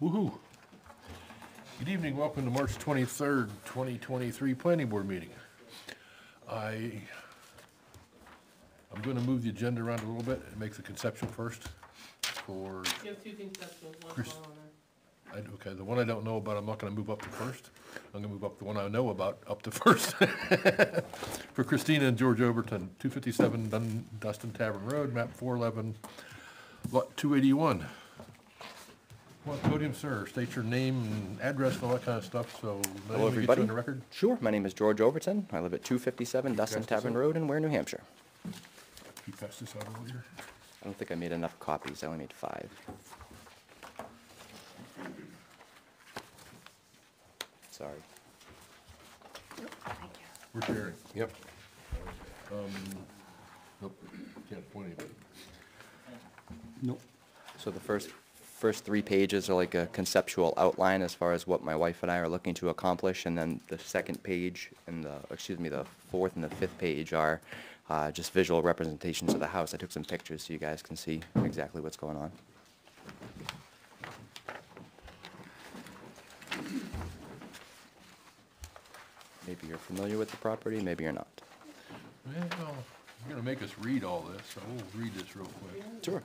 Woo-hoo. Good evening, welcome to March 23rd, 2023 Planning Board meeting. I, I'm going to move the agenda around a little bit and make the conception first for, You have two conceptuals, one Chris- small and I- okay, the one I don't know about, I'm not going to move up to first. I'm going to move up the one I know about up to first. For Christina and George Overton, 257 Dun- Dustin Tavern Road, map 411, lot 281. Well, podium, sir, state your name and address and all that kind of stuff, so let Hello, me get you everybody. on the record. Sure, my name is George Overton. I live at 257 Dustin Pass this Tavern out. Road in Weare, New Hampshire. You passed this out earlier. I don't think I made enough copies. I only made five. Sorry. thank you We're sharing. Yep. Um, nope, can't point anybody. Nope. So the first, first three pages are like a conceptual outline as far as what my wife and I are looking to accomplish, and then the second page and the, excuse me, the fourth and the fifth page are uh, just visual representations of the house. I took some pictures so you guys can see exactly what's going on. Maybe you're familiar with the property, maybe you're not. Well, you're gonna make us read all this, so we'll read this real quick. Sure.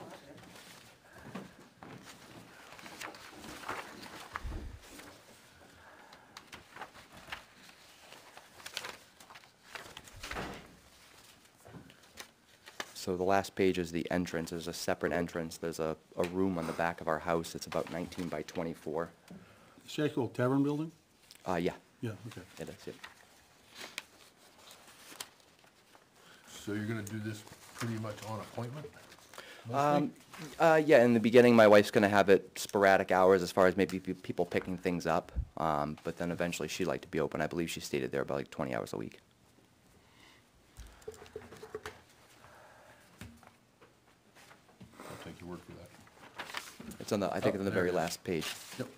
So the last page is the entrance. There's a separate entrance. There's a, a room on the back of our house. It's about 19 by 24. Shackle Tavern Building? Uh, yeah, Yeah, okay. it is, yeah. So you're gonna do this pretty much on appointment? Um, uh, yeah, in the beginning, my wife's gonna have it sporadic hours as far as maybe pe- people picking things up. Um, but then eventually she'd like to be open. I believe she stated there about like twenty hours a week. I'll take your word for that. It's on the, I think Oh, it's on the very last page. Yep.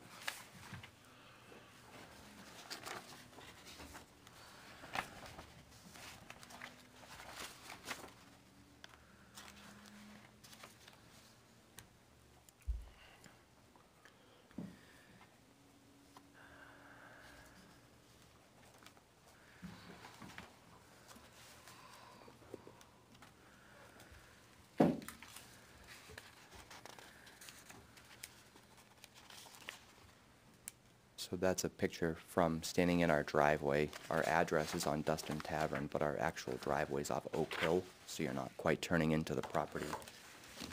That's a picture from standing in our driveway. Our address is on Dustin Tavern, but our actual driveway's off Oak Hill, so you're not quite turning into the property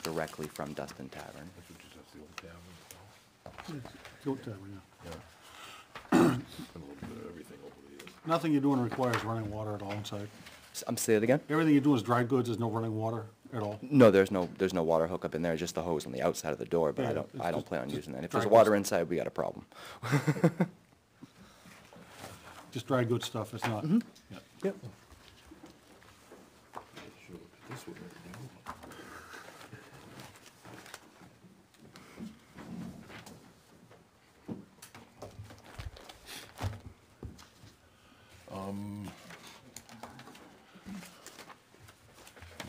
directly from Dustin Tavern. That's what just, that's the old tavern. Goat Tavern, yeah. Yeah. Been a little bit of everything over the years. Nothing you're doing requires running water at all inside. S- I'm say it again? Everything you're doing is dry goods, there's no running water at all. No, there's no, there's no water hookup in there, just the hose on the outside of the door, but I Yeah, don't, it's I don't just- plan on using that. If there's goods. water inside, we got a problem. Just dry good stuff, it's not. yeah. Yep. Sure, this would never do. Um,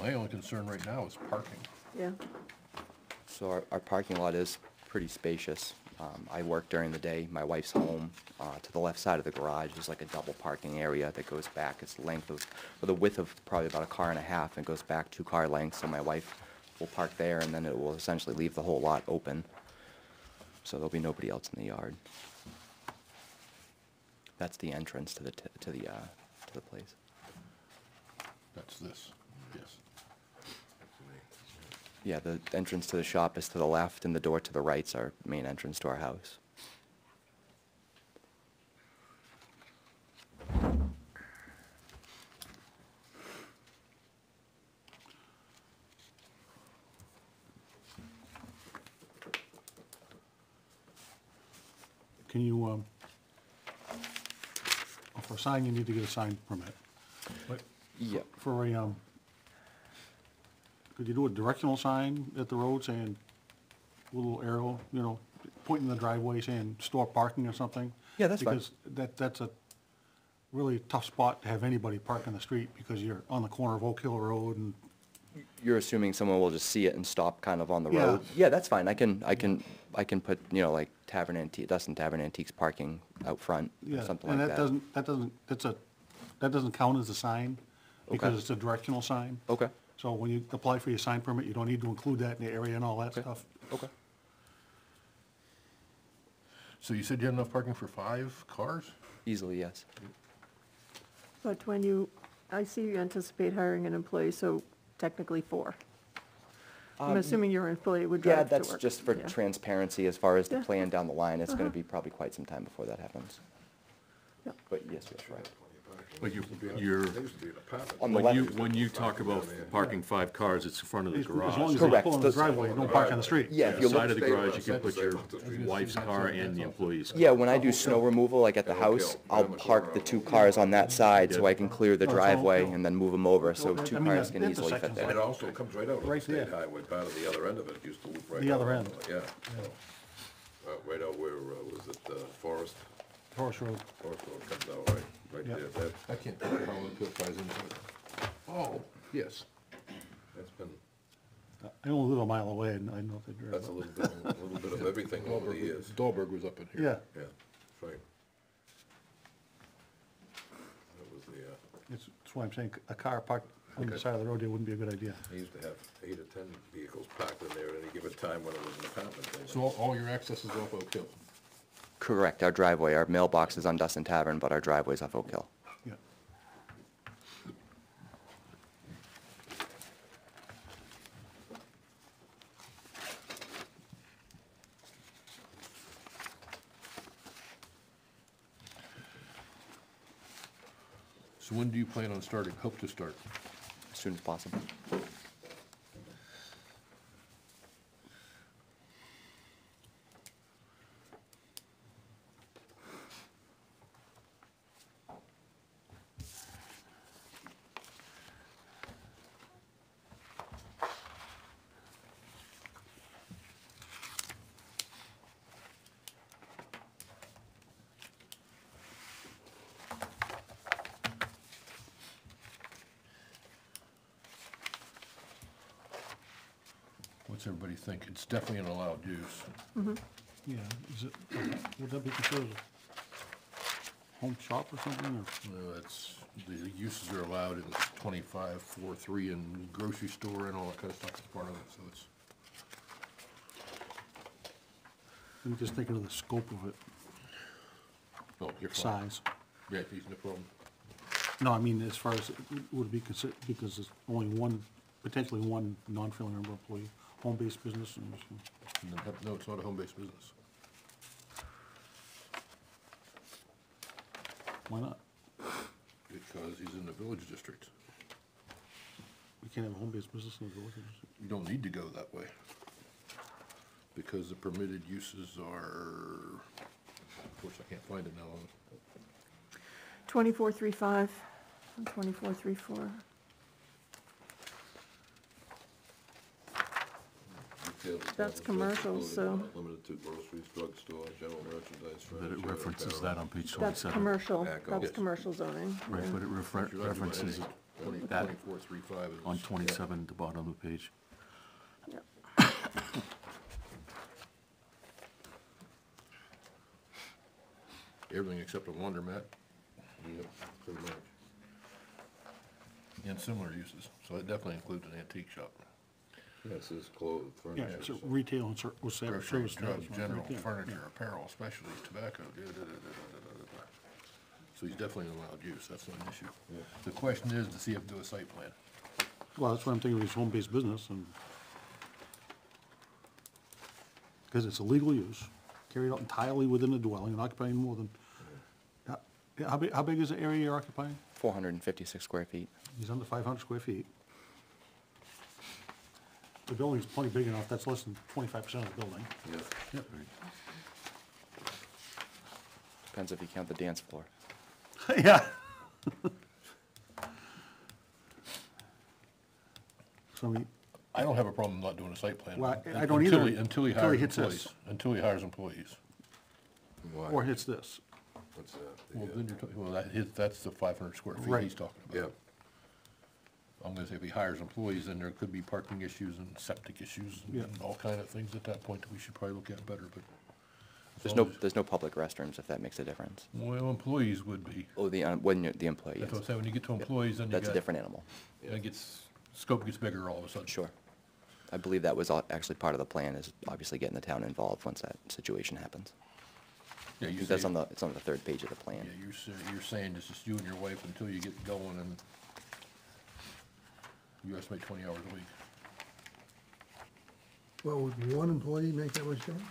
My only concern right now is parking. Yeah. So our, our parking lot is pretty spacious. Um, I work during the day, my wife's home. Uh, to the left side of the garage is like a double parking area that goes back. Its length of, or the width of probably about a car and a half and goes back two car lengths. So my wife will park there and then it will essentially leave the whole lot open. So there'll be nobody else in the yard. That's the entrance to the, t- to the, uh, to the place. That's this, yes. Yeah, the entrance to the shop is to the left and the door to the right's our main entrance to our house. Can you, um, well, for a sign, you need to get a sign permit. But Yeah. for a, um, could you do a directional sign at the road saying, a little arrow, you know, pointing the driveway saying store parking or something? Yeah, that's fine. Because that, that's a really tough spot to have anybody park on the street because you're on the corner of Oak Hill Road and You're assuming someone will just see it and stop kind of on the Yeah. road? Yeah, that's fine. I can, I can, I can put, you know, like Tavern Antique, Dustin Tavern Antiques parking out front or Yeah, something and like that that. doesn't, that doesn't, that's a, that doesn't count as a sign, because Okay. it's a directional sign. Okay, So when you apply for your sign permit, you don't need to include that in the area and all that Okay. stuff. okay. So you said you had enough parking for five cars? Easily, yes. But when you, I see you anticipate hiring an employee, so technically four. I'm Um, assuming your employee would Yeah, drive to work. that's just for Yeah. transparency as far as the Yeah. plan down the line. It's gonna Uh-huh. be probably quite some time before that happens. Yep. But yes, that's right. But you, you're, On the when you, left, when you talk about parking five cars, it's in front of the As as long garage. as they Correct. pull in the driveway, you don't park on the street. yeah, if you Side look, of the garage, you can put your wife's car and the employee's. car. yeah, when I do snow removal, like at the house, I'll park the two cars on that side so I can clear the it's all driveway and then move them over, so two cars can easily fit intersection's there. It also comes right out of the Right state there. highway, part of the other end of it, used to loop right out. The other end. Yeah. Uh, right out where, uh, was it, uh, Forest, Horse Road. Forest Road comes out, right, right Yeah. there, that, I can't tell how it ties into it. Oh, yes. that's been, I only live a mile away and I know they drive. that's a little bit, a little bit of everything over the years. Dahlberg was up in here. Yeah, Yeah, that's right. That was the, uh, it's, that's why I'm saying a car parked on the Okay. side of the road, it wouldn't be a good idea. they used to have eight or ten vehicles parked in there at any given time when it was an apartment building. So all, all your access is off Oak Hill? Correct, our driveway, our mailbox is on Dustin Tavern, but our driveway's off Oak Hill. Yeah. So when do you plan on starting, hope to start? As soon as possible. What's everybody think? It's definitely an allowed use. Mm-hmm. Yeah, is it, would that be considered a home shop or something, or? No, that's, the uses are allowed in twenty-five, four, three, and grocery store and all that kind of stuff is part of it, so it's, I'm just thinking of the scope of it, oh, you're fine. size. Yeah, geez, no problem. No, I mean, as far as, it would be considered, because there's only one, potentially one non-family member employee, home-based business and No, No, it's not a home-based business. why not? Because he's in the village district. We can't have a home-based business in the village. You don't need to go that way. Because the permitted uses are, of course, I can't find it now. 2435, 2434. That's commercial, so- Limited to groceries, drugstore, general merchandise, That furniture. it references that on page That's twenty-seven. commercial, Tobacco. that's Yes. commercial zoning. Right, but it refer- references that Twenty-four, three, five on twenty-seven at the bottom of the page. Yep. Everything except a laundromat Yep, pretty much. and similar uses, so it definitely includes an antique shop. Yeah, it says clothes, Yeah, furniture. it's a retail and ser, was Grocery, service. drugs, establishment, general, right, yeah. furniture, apparel, specialties, tobacco, da, da, da, da, da, da, da, da. So he's definitely allowed use, that's not an issue. The question is to see if do a site plan. Well, that's what I'm thinking of, is home-based business, and, because it's a legal use, carried out entirely within the dwelling and occupying more than, Yeah, yeah, how big, how big is the area you're occupying? Four hundred and fifty-six square feet. He's under five hundred square feet. The building's plenty big enough, that's less than twenty-five percent of the building. Yeah. Yep. Depends if you count the dance floor. Yeah. So, I mean, I don't have a problem not doing a site plan. Well, I- I don't until either, he- Until he until he hires hits this. employees, until he hires employees. Why? or hits this, What's that? Well, then you're talking, well, that, his- that's the five hundred square feet Right. he's talking Yeah, about. I'm gonna say if he hires employees, then there could be parking issues and septic issues Yeah. and all kind of things at that point that we should probably look at better, but. as There's long no, as- there's no public restrooms, if that makes a difference. Well, employees would be. Oh, the, um, when you're the employee, That's what I'm yes. saying, when you get to employees, then you got. That's a different animal. It gets, scope gets bigger all of a sudden. Sure. I believe that was al- actually part of the plan, is obviously getting the town involved once that situation happens. Yeah, I you think That's say- on the, it's on the third page of the plan. Yeah, plan. you're, sa- you're saying it's just you and your wife until you get going and you estimate twenty hours a week. Well, would one employee make that much difference?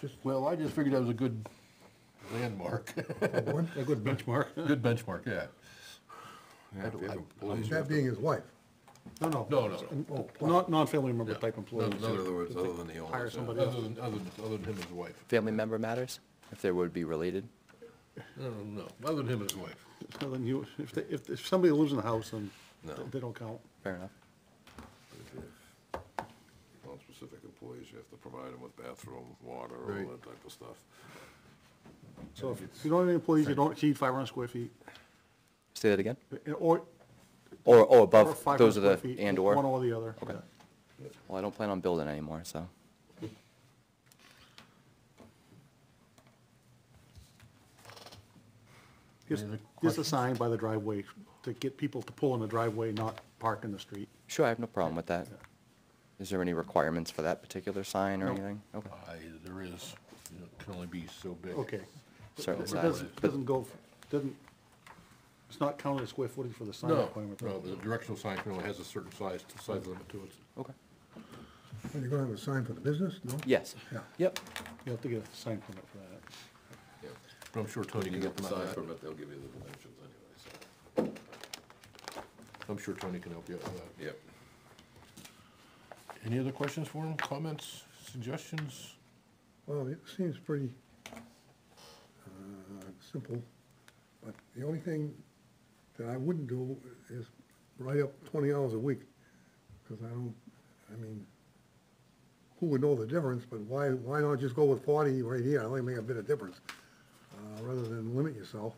Just Well, I just figured that was a good landmark, one? A good benchmark. good benchmark, yeah. Yeah, if you have employees, you That to- being his wife. No, no. No, no. Oh, Not, non-family member Yeah. type employees. No, In no, other words, other than the owners. Hire yeah. somebody Other than, other than, other than him and his wife. Family member matters, if they would be related. No, no, other than him and his wife. So then you, if, they- if, if somebody lives in the house, then No. they don't count. Fair enough. If you have Non-specific employees, you have to provide them with bathroom, water, all Right. that type of stuff. So if you don't have any employees, you don't exceed five hundred square feet, Say that again? or, Or, oh, or above, five those are hundred the feet, and or? one or? or the other. Okay. Well, I don't plan on building anymore, so. Just, Any just a sign by the driveway to get people to pull in the driveway, not park in the street. Sure, I have no problem with that. Is there any requirements for that particular sign or No. anything? Okay, I, there is, you know, it can only be so big. Okay. certain It size. doesn't, but- doesn't go, doesn't, it's not counted as square footage for the sign No, requirement. no, the directional sign only has a certain size, size limit to it. Okay. Are you gonna have a sign for the business? No? Yes. Yeah. Yep. You have to get a sign permit for that. Yeah. But I'm sure Tony can get the sign permit, they'll give you the dimensions anyway, so. I'm sure Tony can help you out with that. Yep. Any other questions for him, comments, suggestions? Well, it seems pretty, uh, simple, but the only thing that I wouldn't do is write up twenty hours a week. Cause I don't, I mean, who would know the difference, but why, why not just go with forty right here, I only make a bit of difference, uh, rather than limit yourself.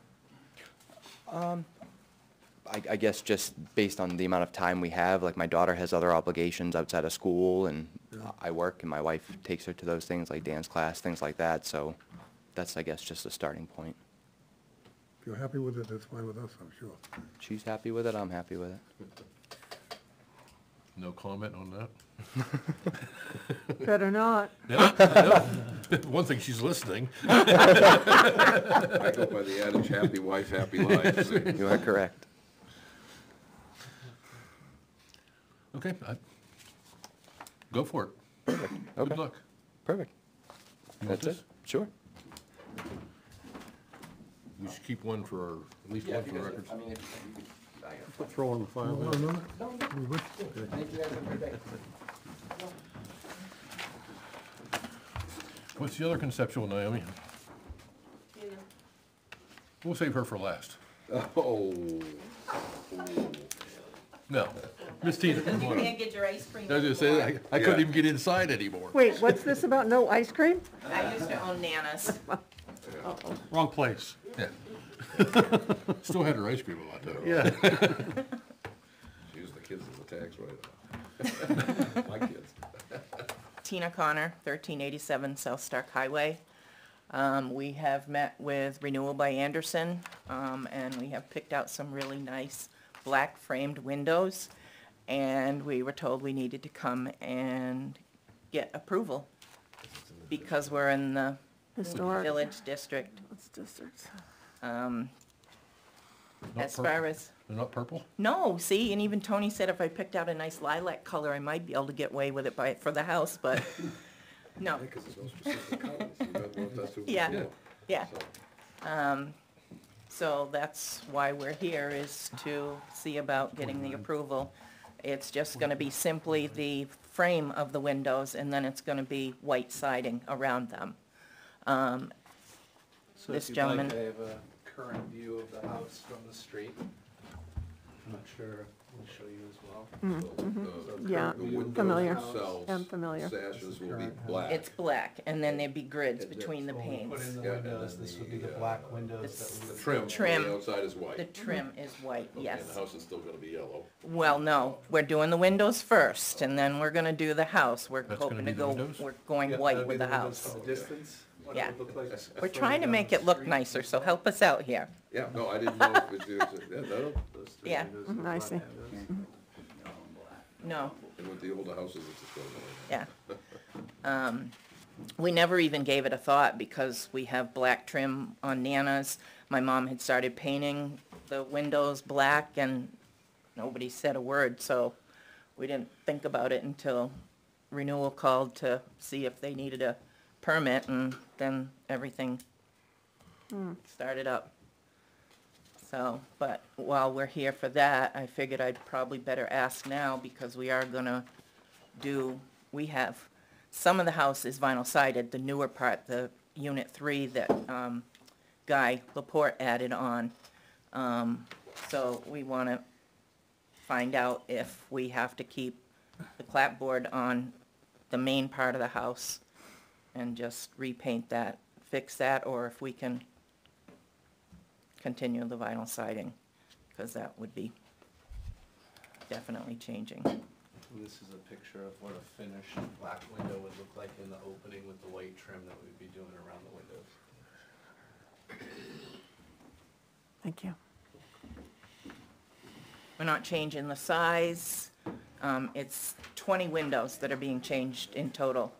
I, I guess just based on the amount of time we have, like my daughter has other obligations outside of school and I work and my wife takes her to those things like dance class, things like that, so that's, I guess, just a starting point. If you're happy with it, that's fine with us, I'm sure. She's happy with it, I'm happy with it. No comment on that? Better not. One thing, she's listening. I go by the adage, happy wife, happy life. You are correct. Okay, I, go for it. Good Okay, luck. perfect. You want That's it? this? Sure. We should keep one for our, at least one for the records. Throw in the file. No, no, no? We would? Okay. What's the other conceptual, Naomi? We'll save her for last. Oh, No, Miss Tina, come You on up. can't get your ice cream I was gonna say, I, anymore. I couldn't Yeah. even get inside anymore. Wait, what's this about no ice cream? I used to own Nana's. Wrong place. Yeah. Still had her ice cream a lot though. Yeah. use the kids as a tax write-off. My kids. Tina Connor, thirteen eighty-seven South Stark Highway. Um, we have met with Renewal by Andersen, um, and we have picked out some really nice black framed windows. And we were told we needed to come and get approval because we're in the Historic. village district. It's districts. Um, Not as far purple? as, They're not purple? no, see, and even Tony said if I picked out a nice lilac color, I might be able to get away with it by, for the house, but no. Because there's no specific colors. You got one, that's who- Yeah, yeah. So, So that's why we're here, is to see about getting the approval. It's just gonna be simply the frame of the windows, and then it's gonna be white siding around them. Um, So This if you'd like, gentleman- I have a current view of the house from the street. I'm not sure We'll show you as well. Mm-hmm, mm-hmm. Uh, the- Yeah, The windows familiar. themselves, I'm familiar. Sashes will be black. It's black, and then there'd be grids between the So when we panes. Put in the Yeah, and windows, then this would be the, the uh, black windows that we The would. trim, on Trim. the outside is white. The trim is white, Okay, yes. And the house is still gonna be yellow. Well, no, we're doing the windows first, and then we're gonna do the house. We're That's gonna hoping be to the go, windows? we're going Yeah, white that'd be with the windows house. From a distance, what it Yeah. would look like We're trying to make it look nicer, so help us out here. Yeah, no, I didn't know if it was, yeah, that'll, Those three Yeah. windows Mhm, with I see. windows. No, and with the older houses, it's just going away. yeah. Um, we never even gave it a thought because we have black trim on Nana's. My mom had started painting the windows black and nobody said a word, so we didn't think about it until renewal called to see if they needed a permit and then everything started up. So, but while we're here for that, I figured I'd probably better ask now because we are gonna do, we have, some of the house is vinyl sided, the newer part, the unit three that, um, Guy Laporte added on. Um, so we wanna find out if we have to keep the clapboard on the main part of the house and just repaint that, fix that, or if we can continue the vinyl siding, because that would be definitely changing. And This is a picture of what a finished black window would look like in the opening with the white trim that we'd be doing around the windows. Thank you. We're not changing the size. Um, it's twenty windows that are being changed in total.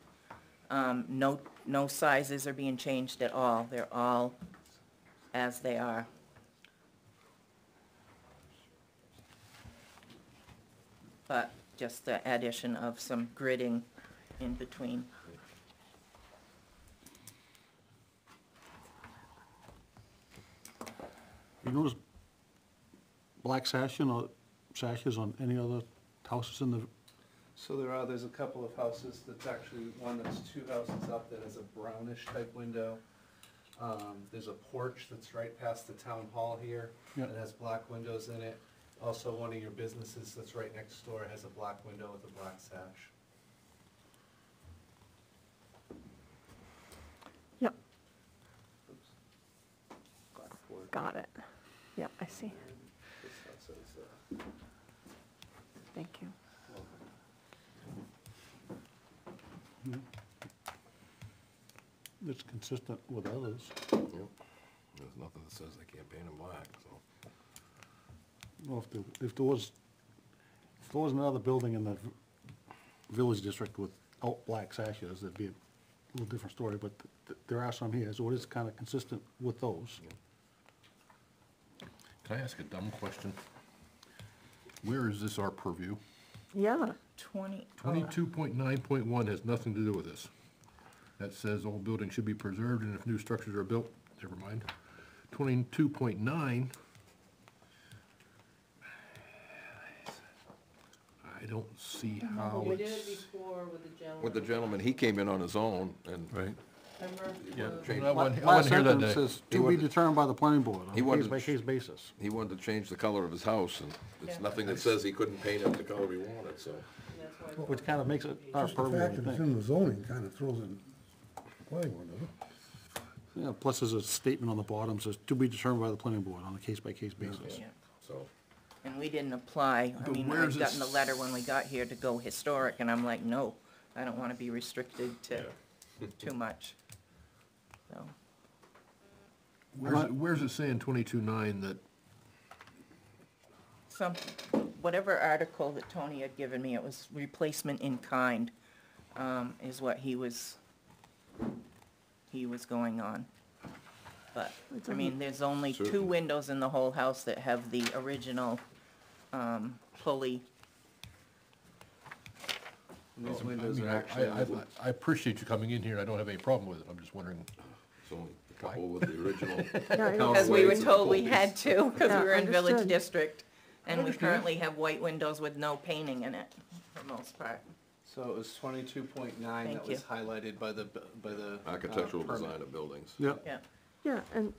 Um, no, no sizes are being changed at all. They're all as they are. But just the addition of some gridding in between. You notice black sash, you know, sashes on any other houses in the, So there are, there's a couple of houses, that's actually one that's two houses up that has a brownish type window. Um, there's a porch that's right past the town hall here, Yeah. that has black windows in it. Also, one of your businesses that's right next door has a black window with a black sash. Yep, Oops. Black porch. got it. Yep, I see. This house says, uh, Thank you. That's consistent with others. Yep. There's nothing that says they can't paint them black, so. Well, if there, if there was, if there was another building in the v- village district with out black sashes, that'd be a little different story, but th- th- there are some here, so it is kind of consistent with those. Can I ask a dumb question? Where is this our purview? Yeah, Twenty. oh, Twenty-two point nine point one has nothing to do with this. That says old buildings should be preserved, and if new structures are built, never mind. Twenty-two point nine. I don't see how We did it it's. before with the gentleman. With the gentleman, he came in on his own and. Right. Remember? Yeah. the- Changed- I wasn't, I Last wasn't here that sentence day. says, to be determined by the planning board on He a wanted- case-by-case basis. He wanted to change the color of his house, and it's Yeah. nothing that says he couldn't paint it the color he wanted, so. That's why. Which kind of makes it our Just the purview, I fact that it's think. in the zoning kind of throws in planning board, doesn't it? Yeah, plus there's a statement on the bottom, says, to be determined by the planning board on a case-by-case basis. Yeah. So, And we didn't apply, I But mean, where's I'd gotten the this- letter when we got here to go historic, and I'm like, no, I don't wanna be restricted to too much. So, Where's, it- where's it saying twenty-two nine that, some, whatever article that Tony had given me, it was replacement in kind, um, is what he was, he was going on. But, I mean, there's only two Certainly. windows in the whole house that have the original, um, pulley. And these I windows mean, are actually, I, I- I appreciate you coming in here, I don't have any problem with it, I'm just wondering. it's only a couple with the original. yeah, Because we were Ways told we had to, because Yeah, we were in Village understood. District. And we currently have white windows with no painting in it, for the most part. So it was twenty-two point nine Thank that was highlighted by the, by the. uh, Architectural permit. design of buildings. Yeah, Yeah, yeah, and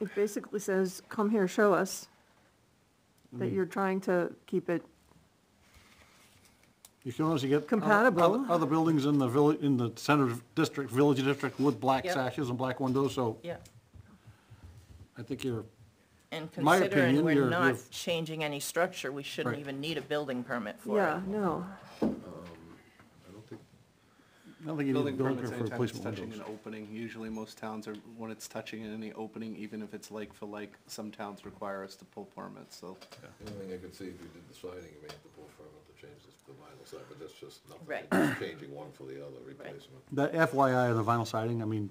it basically says, come here, show us. that you're trying to keep it, You can also get. other- Compatible. Other, other buildings in the village, in the center district, village district with black Yep. sashes and black windows, so Yeah. I think you're, And My considering opinion, we're you're- not you're- changing any structure, we shouldn't Right. even need a building permit for yeah, it. no. Um, I don't think, I don't think you need a Building building permits permit for anytime it's replacement touching windows. an opening, usually most towns are, when it's touching in any opening, even if it's like for like, some towns require us to pull permits, so. the only thing I could see, if you did the siding, you may have to pull permit to change this- the vinyl side, but that's just nothing. Right. Just Changing one for the other replacement. The FYI of the vinyl siding, I mean,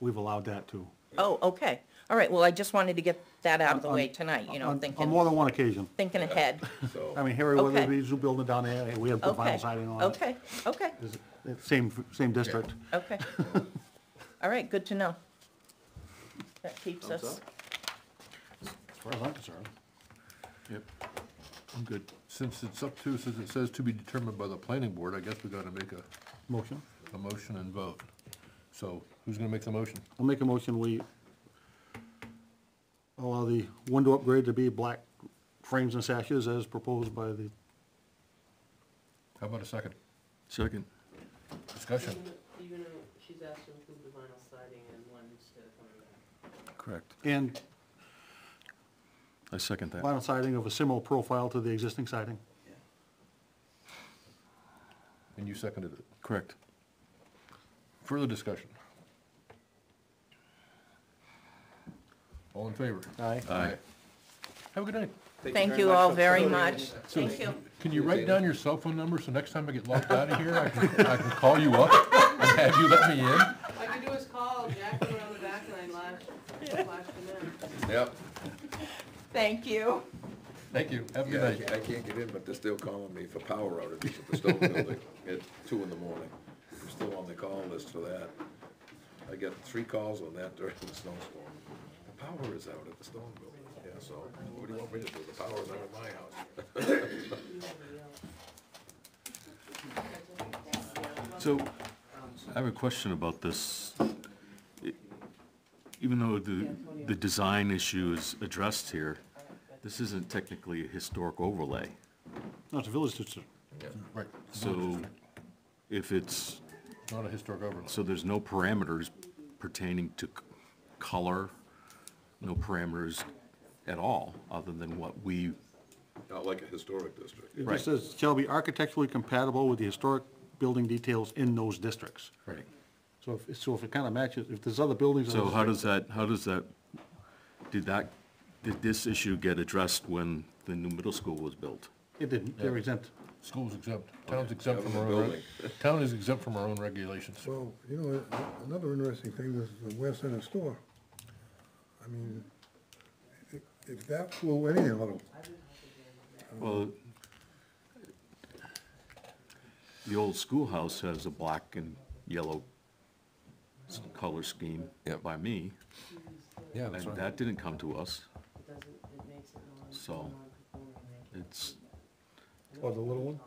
we've allowed that too. Oh, okay. All right, well, I just wanted to get that out of the way tonight, you know, On- On more thinking, than one occasion. thinking ahead. So. I mean, Harry Okay. Weatherby's new building down there, we had put Okay, vinyl siding on it. okay, okay, It's- it's Same, same district. okay. All right, good to know. That keeps Thumbs us. As far as I'm concerned. Yep, I'm good. Since it's up to, since it says to be determined by the planning board, I guess we gotta make a, Motion. a motion and vote. So, who's gonna make the motion? I'll make a motion, we allow the window upgrade to be black frames and sashes as proposed by the, How about a second? Second. Discussion? Even, even though she's asked to include the vinyl siding and one instead of coming back. Correct. and I second that. vinyl siding of a similar profile to the existing siding. And you seconded it. Correct. Further discussion? All in favor? Aye. Aye. Have a good night. thank you all very much. Thank you. Can you write down your cell phone number so next time I get locked out of here, I can, I can call you up and have you let me in? All I could do is call, Jack went around the back and I lashed, lashed him in. Yep. Thank you. Thank you. Have a good Yeah, I night. can't, I can't get in, but they're still calling me for power outages at the Stone Building at two in the morning. I'm still on the call list for that. I got three calls on that during the snowstorm. The power is out at the Stone Building. Yeah, so what do you want me to do? The power's out at my house. So, I have a question about this. I- Even though the, the design issue is addressed here, this isn't technically a historic overlay. No, it's a village district. Right. So if it's, Not a historic overlay. so there's no parameters pertaining to c- color, no parameters at all, other than what we, Not like a historic district. It Right. just says, shall be architecturally compatible with the historic building details in those districts. right. So if, so if it kind of matches, if there's other buildings. in So the how does that, how does that, did that, did this issue get addressed when the new middle school was built? It didn't, they're exempt. School's exempt. Town's exempt from our own, reg- town is exempt from our own regulations. Well, you know, a- another interesting thing is the West Center store. I mean, if, if that flew anything out of, Well, the old schoolhouse has a black and yellow s- color scheme Yep. by me, Yeah, and that didn't come to us, It makes it non- So, it's, Or oh, the little one?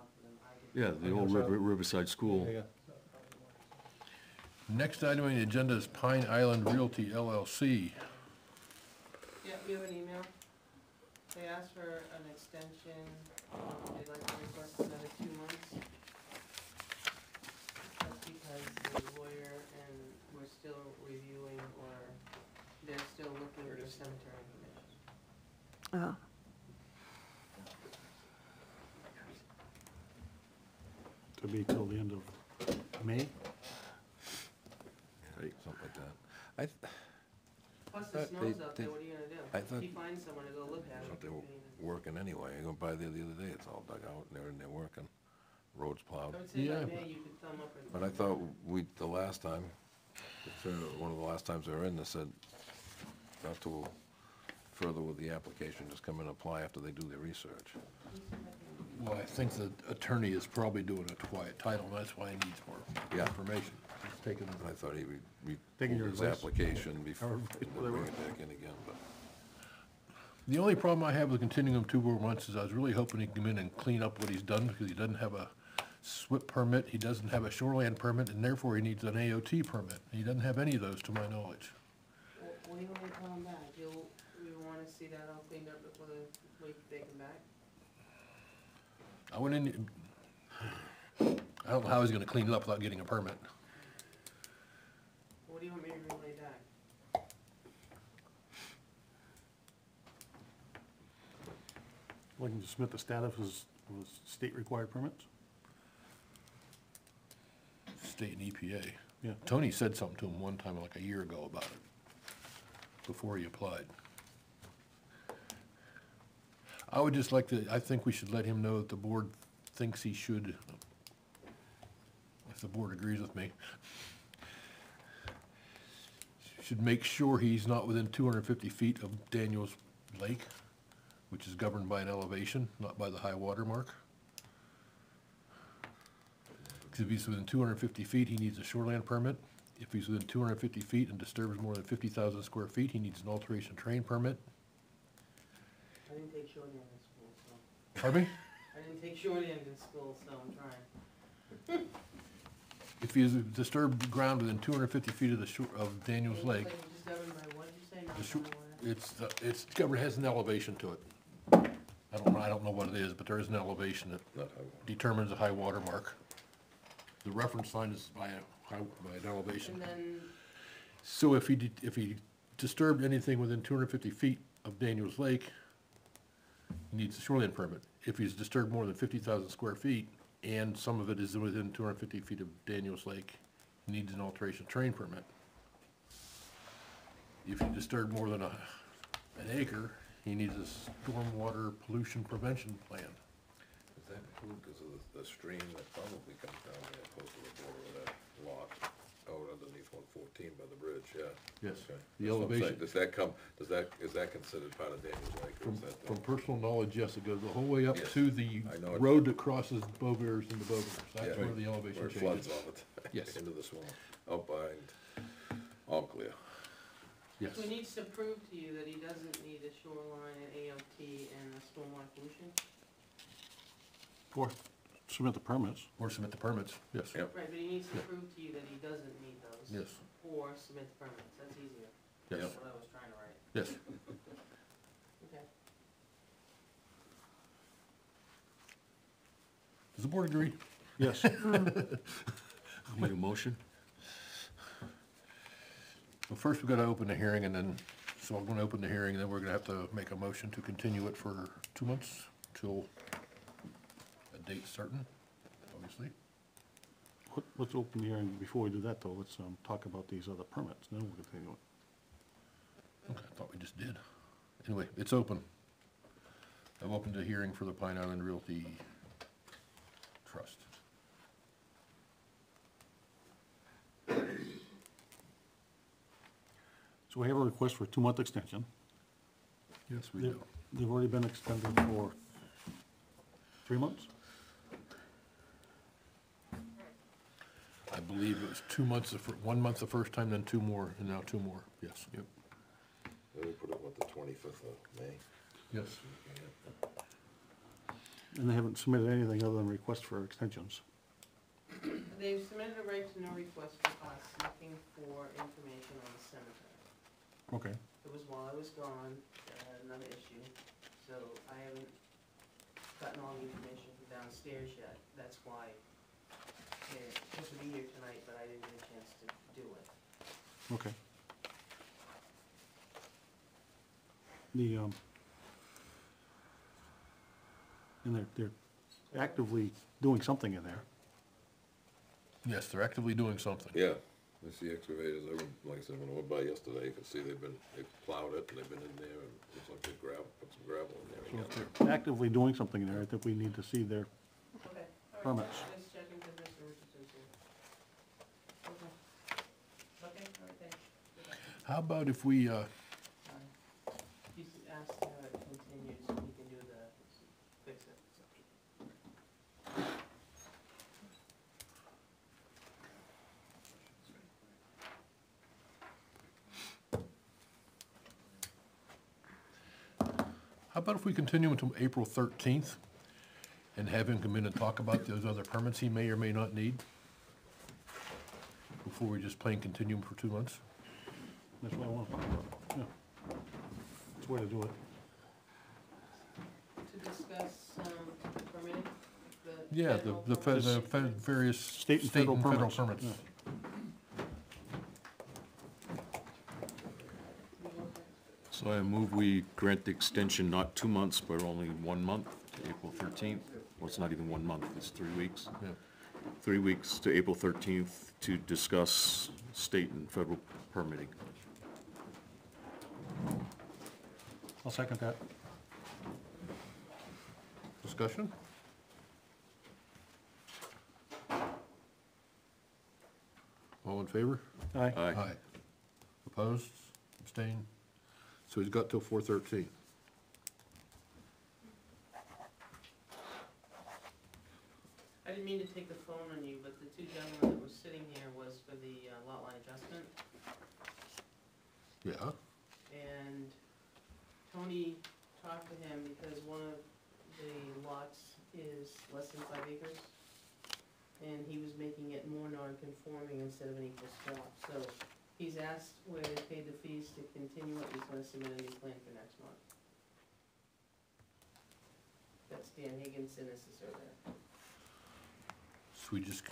yeah, the old River- Riverside School. Yeah. Next item on the agenda is Pine Island Realty LLC. Yeah, we have an email. They asked for an extension, they'd like to request another two months. That's because the lawyer and we're still reviewing or they're still looking for cemetery information. Uh, To be till the end of May? Right, something like that. I, th- Plus the Uh, they- snow's out they- there, what are you gonna do? I thought- If you find someone to go look at thought it. they were working anyway. I go by there the other day, it's all dug out, and they're in there working. Roads plowed. I would say Yeah, by but- May you could thumb up and. But I thought we, the last time, it's, uh, one of the last times they were in, they said, not to further with the application, just come and apply after they do their research. Well, I think the attorney is probably doing a quiet title, and that's why he needs more Yeah. information. He's taking, I thought he would, re Taking your his advice. application before, Our and advice, then bring it back in again, but. the only problem I have with continuing him two more months is I was really hoping he'd come in and clean up what he's done, because he doesn't have a SWPPP permit, he doesn't have a shoreland permit, and therefore he needs an AOT permit. He doesn't have any of those, to my knowledge. Wh- When you wanna come back, you'll, we wanna see that all cleaned up before the before you can take them back? I went in, I don't know how he's gonna clean it up without getting a permit. What do you want me to relay back? Looking to submit the status of was state required permits? State and EPA. Yeah. Tony said something to him one time, like a year ago, about it, before he applied. I would just like to, I think we should let him know that the board thinks he should, if the board agrees with me, should make sure he's not within two hundred and fifty feet of Daniels Lake, which is governed by an elevation, not by the high water mark. 'Cause if he's within two hundred and fifty feet, he needs a shoreland permit. If he's within two hundred and fifty feet and disturbs more than fifty thousand square feet, he needs an alteration terrain permit. I didn't take shorthand in school, so, Pardon me? I didn't take shorthand in school, so I'm trying. If he's disturbed ground within two hundred and fifty feet of the shore, of Daniels looks Lake, like it's just governed by, what you say, not shore, by water? it's, the- it's, covered, has an elevation to it. I don't, know- I don't know what it is, but there is an elevation that Not high water. determines a high water mark. The reference line is by a high, by an elevation. And then, So if he, did- if he disturbed anything within two hundred and fifty feet of Daniels Lake, he needs a shoreline permit. If he's disturbed more than fifty thousand square feet, and some of it is within two hundred and fifty feet of Daniels Lake, he needs an alteration terrain permit. If you disturb more than a, an acre, he needs a stormwater pollution prevention plan. Does that include, because of the, the stream that probably comes down there close to the border of that lot, out underneath one fourteen by the bridge, yeah? Yes, Okay. the That's what I'm saying. elevation. Does that come, does that, is that considered part of Daniels Lake, or From, is that? from personal knowledge, yes, it goes the whole way up Yes, to the I know it. road that crosses Boviers into Boviers. That's Yeah. where the elevation Where it changes. floods all the time. Yes. Into the swamp, out behind, all clear. Yes. so he needs to prove to you that he doesn't need a shoreline, an AOT, and a stormwater pollution? Or submit the permits. Or submit the permits, yes. Yep. Right, but he needs to Yeah. prove to you that he doesn't need those. Yes, Or submit the permits, that's easier, yes, that's what I was trying to write, yes. okay. Does the board agree? Yes. Need a motion? Well, first we've gotta open the hearing and then, so I'm gonna open the hearing and then we're gonna have to make a motion to continue it for two months till a date certain, obviously. Let- Let's open the hearing, before we do that though, let's, um, talk about these other permits, then we'll continue it. Okay, I thought we just did. Anyway, it's open. I've opened the hearing for the Pine Island Realty Trust. So we have a request for a two-month extension. Yes, we do. They've already been extended for three months? I believe it was two months, the fir- one month the first time, then two more, and now two more, yes, yep, Then we put it, what, the twenty-fifth of May? yes. And they haven't submitted anything other than requests for extensions. They've submitted a right to know request for us looking for information on the cemetery. Okay. It was while I was gone, uh, another issue, so I haven't gotten all the information from downstairs yet. That's why they're supposed to be here tonight, but I didn't get a chance to do it. Okay. The, um, and they're, they're actively doing something in there. Yes, they're actively doing something. Yeah, I see excavators, I went, like I said, when I went by yesterday, you can see they've been, they plowed it, and they've been in there, and looks like they gravel, put some gravel in there So again. they're actively doing something in there, I think we need to see their, Okay, all right. Permits. Just checking because Mr. Richardson's here. Okay. Okay, all right, thanks. How about if we, uh, about if we continue until April 13th and have him come in and talk about those other permits he may or may not need? Before we just plain continue for two months? That's what I want. That's the way to do it. to discuss, um, permitting. Yeah, the, the, permits. various. State and federal permits. So I move we grant the extension not two months, but only one month, to April thirteenth. Well, it's not even one month, it's three weeks. Yeah. Three weeks to April thirteenth to discuss state and federal permitting. I'll second that. Discussion? All in favor? Aye. Aye. Opposed? Abstained? So he's got till four thirteen. I didn't mean to take the phone on you, but the two gentlemen that were sitting here was for the uh, lot line adjustment. Yeah, And Tony talked to him because one of the lots is less than five acres. And he was making it more non-conforming instead of an equal swap. So he's asked where they paid the continue it, he's gonna submit a new plan for next month. That's Dan Higginson as the surveyor. so we just,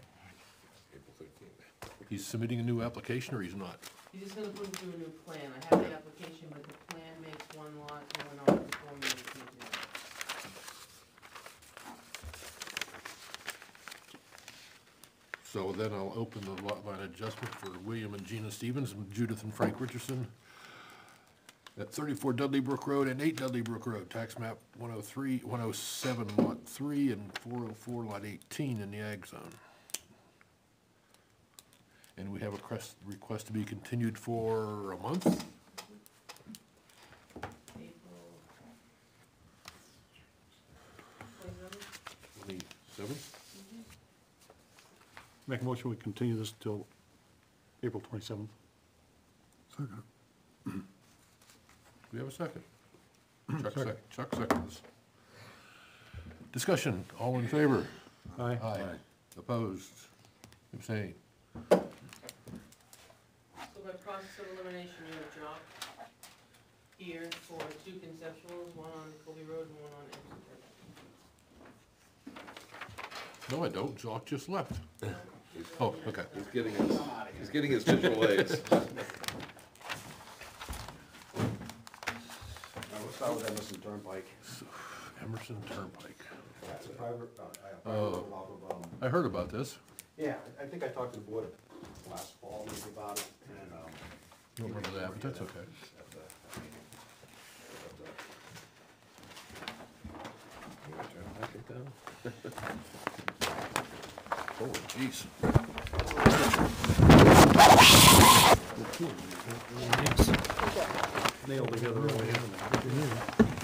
he's submitting a new application or he's not? He's just gonna put it through a new plan. I have the application, but the plan makes one lot than he did. So then I'll open the lot line adjustment for William and Gina Stevens and Judith and Frank Richardson at thirty-four Dudley Brook Road and eight Dudley Brook Road, tax map 103, 107 lot three and four oh four lot eighteen in the ag zone. And we have a crest, request to be continued for a month? April twenty-seventh? Twenty-seven? Make a motion, we continue this till April twenty-seventh. Second. Do we have a second? Chuck sec, Chuck seconds. Discussion, all in favor? Aye. Aye. Opposed? Abstained? So by process of elimination, you have Jock here for two conceptuals, one on Colby Road and one on Exeter. No, I don't, Jock just left. Um, oh, okay. He's getting his, he's getting his visual aids. start with Emerson Turnpike. Emerson Turnpike. It's a private, uh, a private Oh. of, um, I heard about this. yeah, I I think I talked to the board last fall maybe about it, and, um. Don't remember that, but that's okay. at the- at the meeting. But, uh, Oh, jeez. Nailed together over here.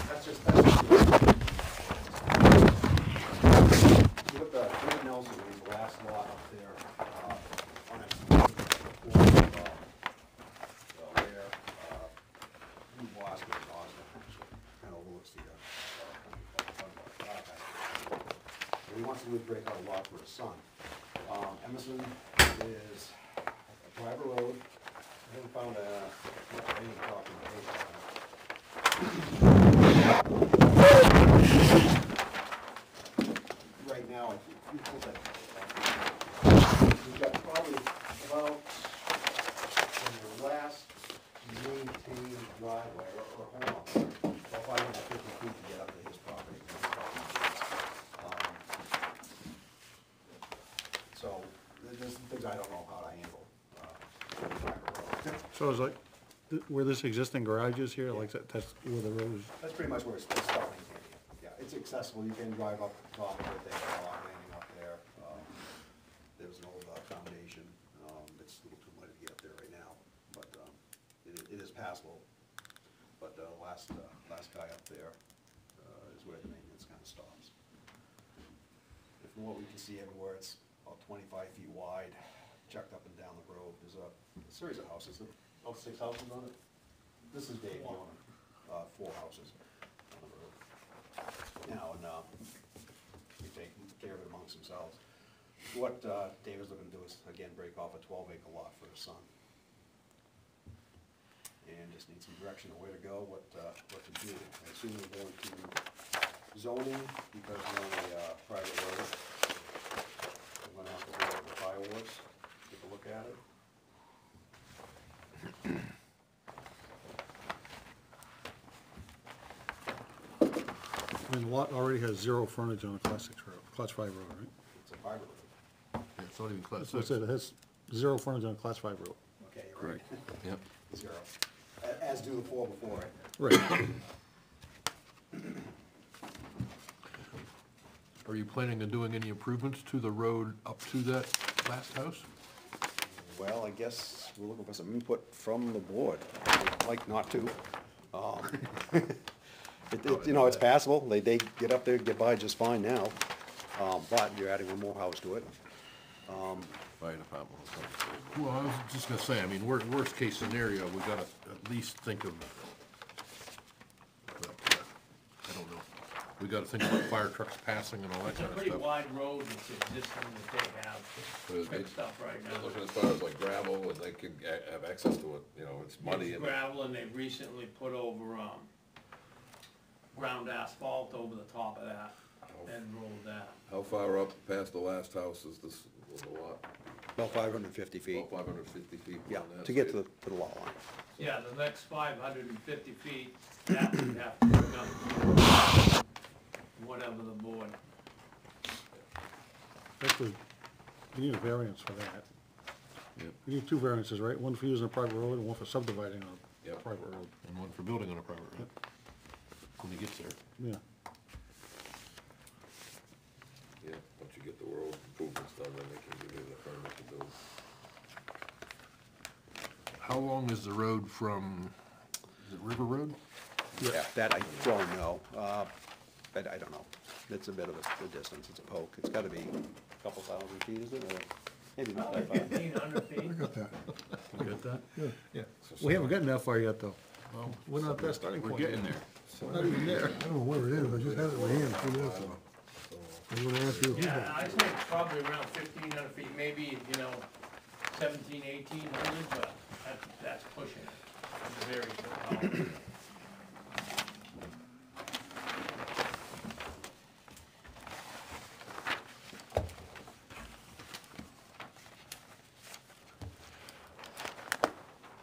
That's just, that's just. With the, David Nelson, was the last lot up there, uh, on it. uh, Where, uh, New Boston, Boston, kind of overlooks the, uh, uh. And he wants to leave break out a lot for his son. Um, Emerson is a private road, I haven't found a, any documentation on it. right now, if you if you pull that, we've got probably about, in the last maintained driveway, or, or hold on, about five hundred fifty feet to get up to his property. Um, So, there- there's some things I don't know how to handle, uh, private road. So it's like, th- where this existing garage is here, like that, that's where the road is, That's pretty much where it's, it's starting, yeah, it's accessible, you can drive up the top of it, there's a lot landing up there. Um, There's an old uh, foundation, um, it's a little too muddy to get up there right now, but, um, it, i- it is passable. But, the last, uh, last guy up there, uh, is where the maintenance kinda stops. And From what we can see everywhere, it's about twenty-five feet wide, checked up and down the road, there's a a series of houses, about six houses on it. This is Dave, the owner, uh, four houses on the road. And, uh, we take care of it amongst themselves. What, uh, Dave is looking to do is, again, break off a twelve acre lot for his son. And just need some direction of where to go, what, uh, what to do. I assume we're going to zoning, because we're on a, uh, private road. the fire wards, take a look at it. I mean, the lot already has zero frontage on a class six road, class five road, right? It's a private road. Yeah, It's not even class That's what I six. said, it has zero frontage on a class five road. Okay, you're right. Yep. Zero. A- As do the four before it. Right. Are you planning on doing any improvements to the road up to that last house? Well, I guess we're looking for some input from the board. I'd Like not to. Um, It, it, you know, it's passable. They, they get up there, get by just fine now. Um, but you're adding one more house to it. Fire department. Well, I was just gonna say, I mean, worst, worst case scenario, we gotta at least think of, well, I don't know. We gotta think about fire trucks passing and all that It's a kind of pretty stuff. wide road that's existing that they have But it- fixed up right They're now. looking as far as like gravel, and they could a- have access to it, you know, it's muddy It's and. gravel and they've recently put over, um, ground asphalt over the top of that and rolled that. How far up past the last house is this, the lot? About five hundred and fifty feet. About five hundred fifty feet. Yeah, that, to get to the, to the lot line. Yeah, the next five hundred and fifty feet, that would have to come, whatever the board. Actually, you need a variance for that. Yep. You need two variances, right? One for using a private road and one for subdividing on a Yep. private road. And one for building on a private road. When he gets there. Yeah. Yeah, once you get the road improvements done, then they can give you the permit to build. How long is the road from, is it River Road? Yeah, that I don't know. Uh, I, I don't know. It's a bit of a, a distance. It's a poke. It's gotta be a couple thousand feet, is it? Or maybe not that far. Fifteen hundred feet. I got that. You got that? Yeah. We haven't gotten that far yet, though. Well, we're not that starting point. We're getting there. We're not even there. I don't know where it is, I just had it in my hand a few minutes ago. I'm gonna ask you. Yeah, I it. think probably around fifteen hundred feet, maybe, you know, seventeen, eighteen hundred, but that, that's pushing it. It's very tall.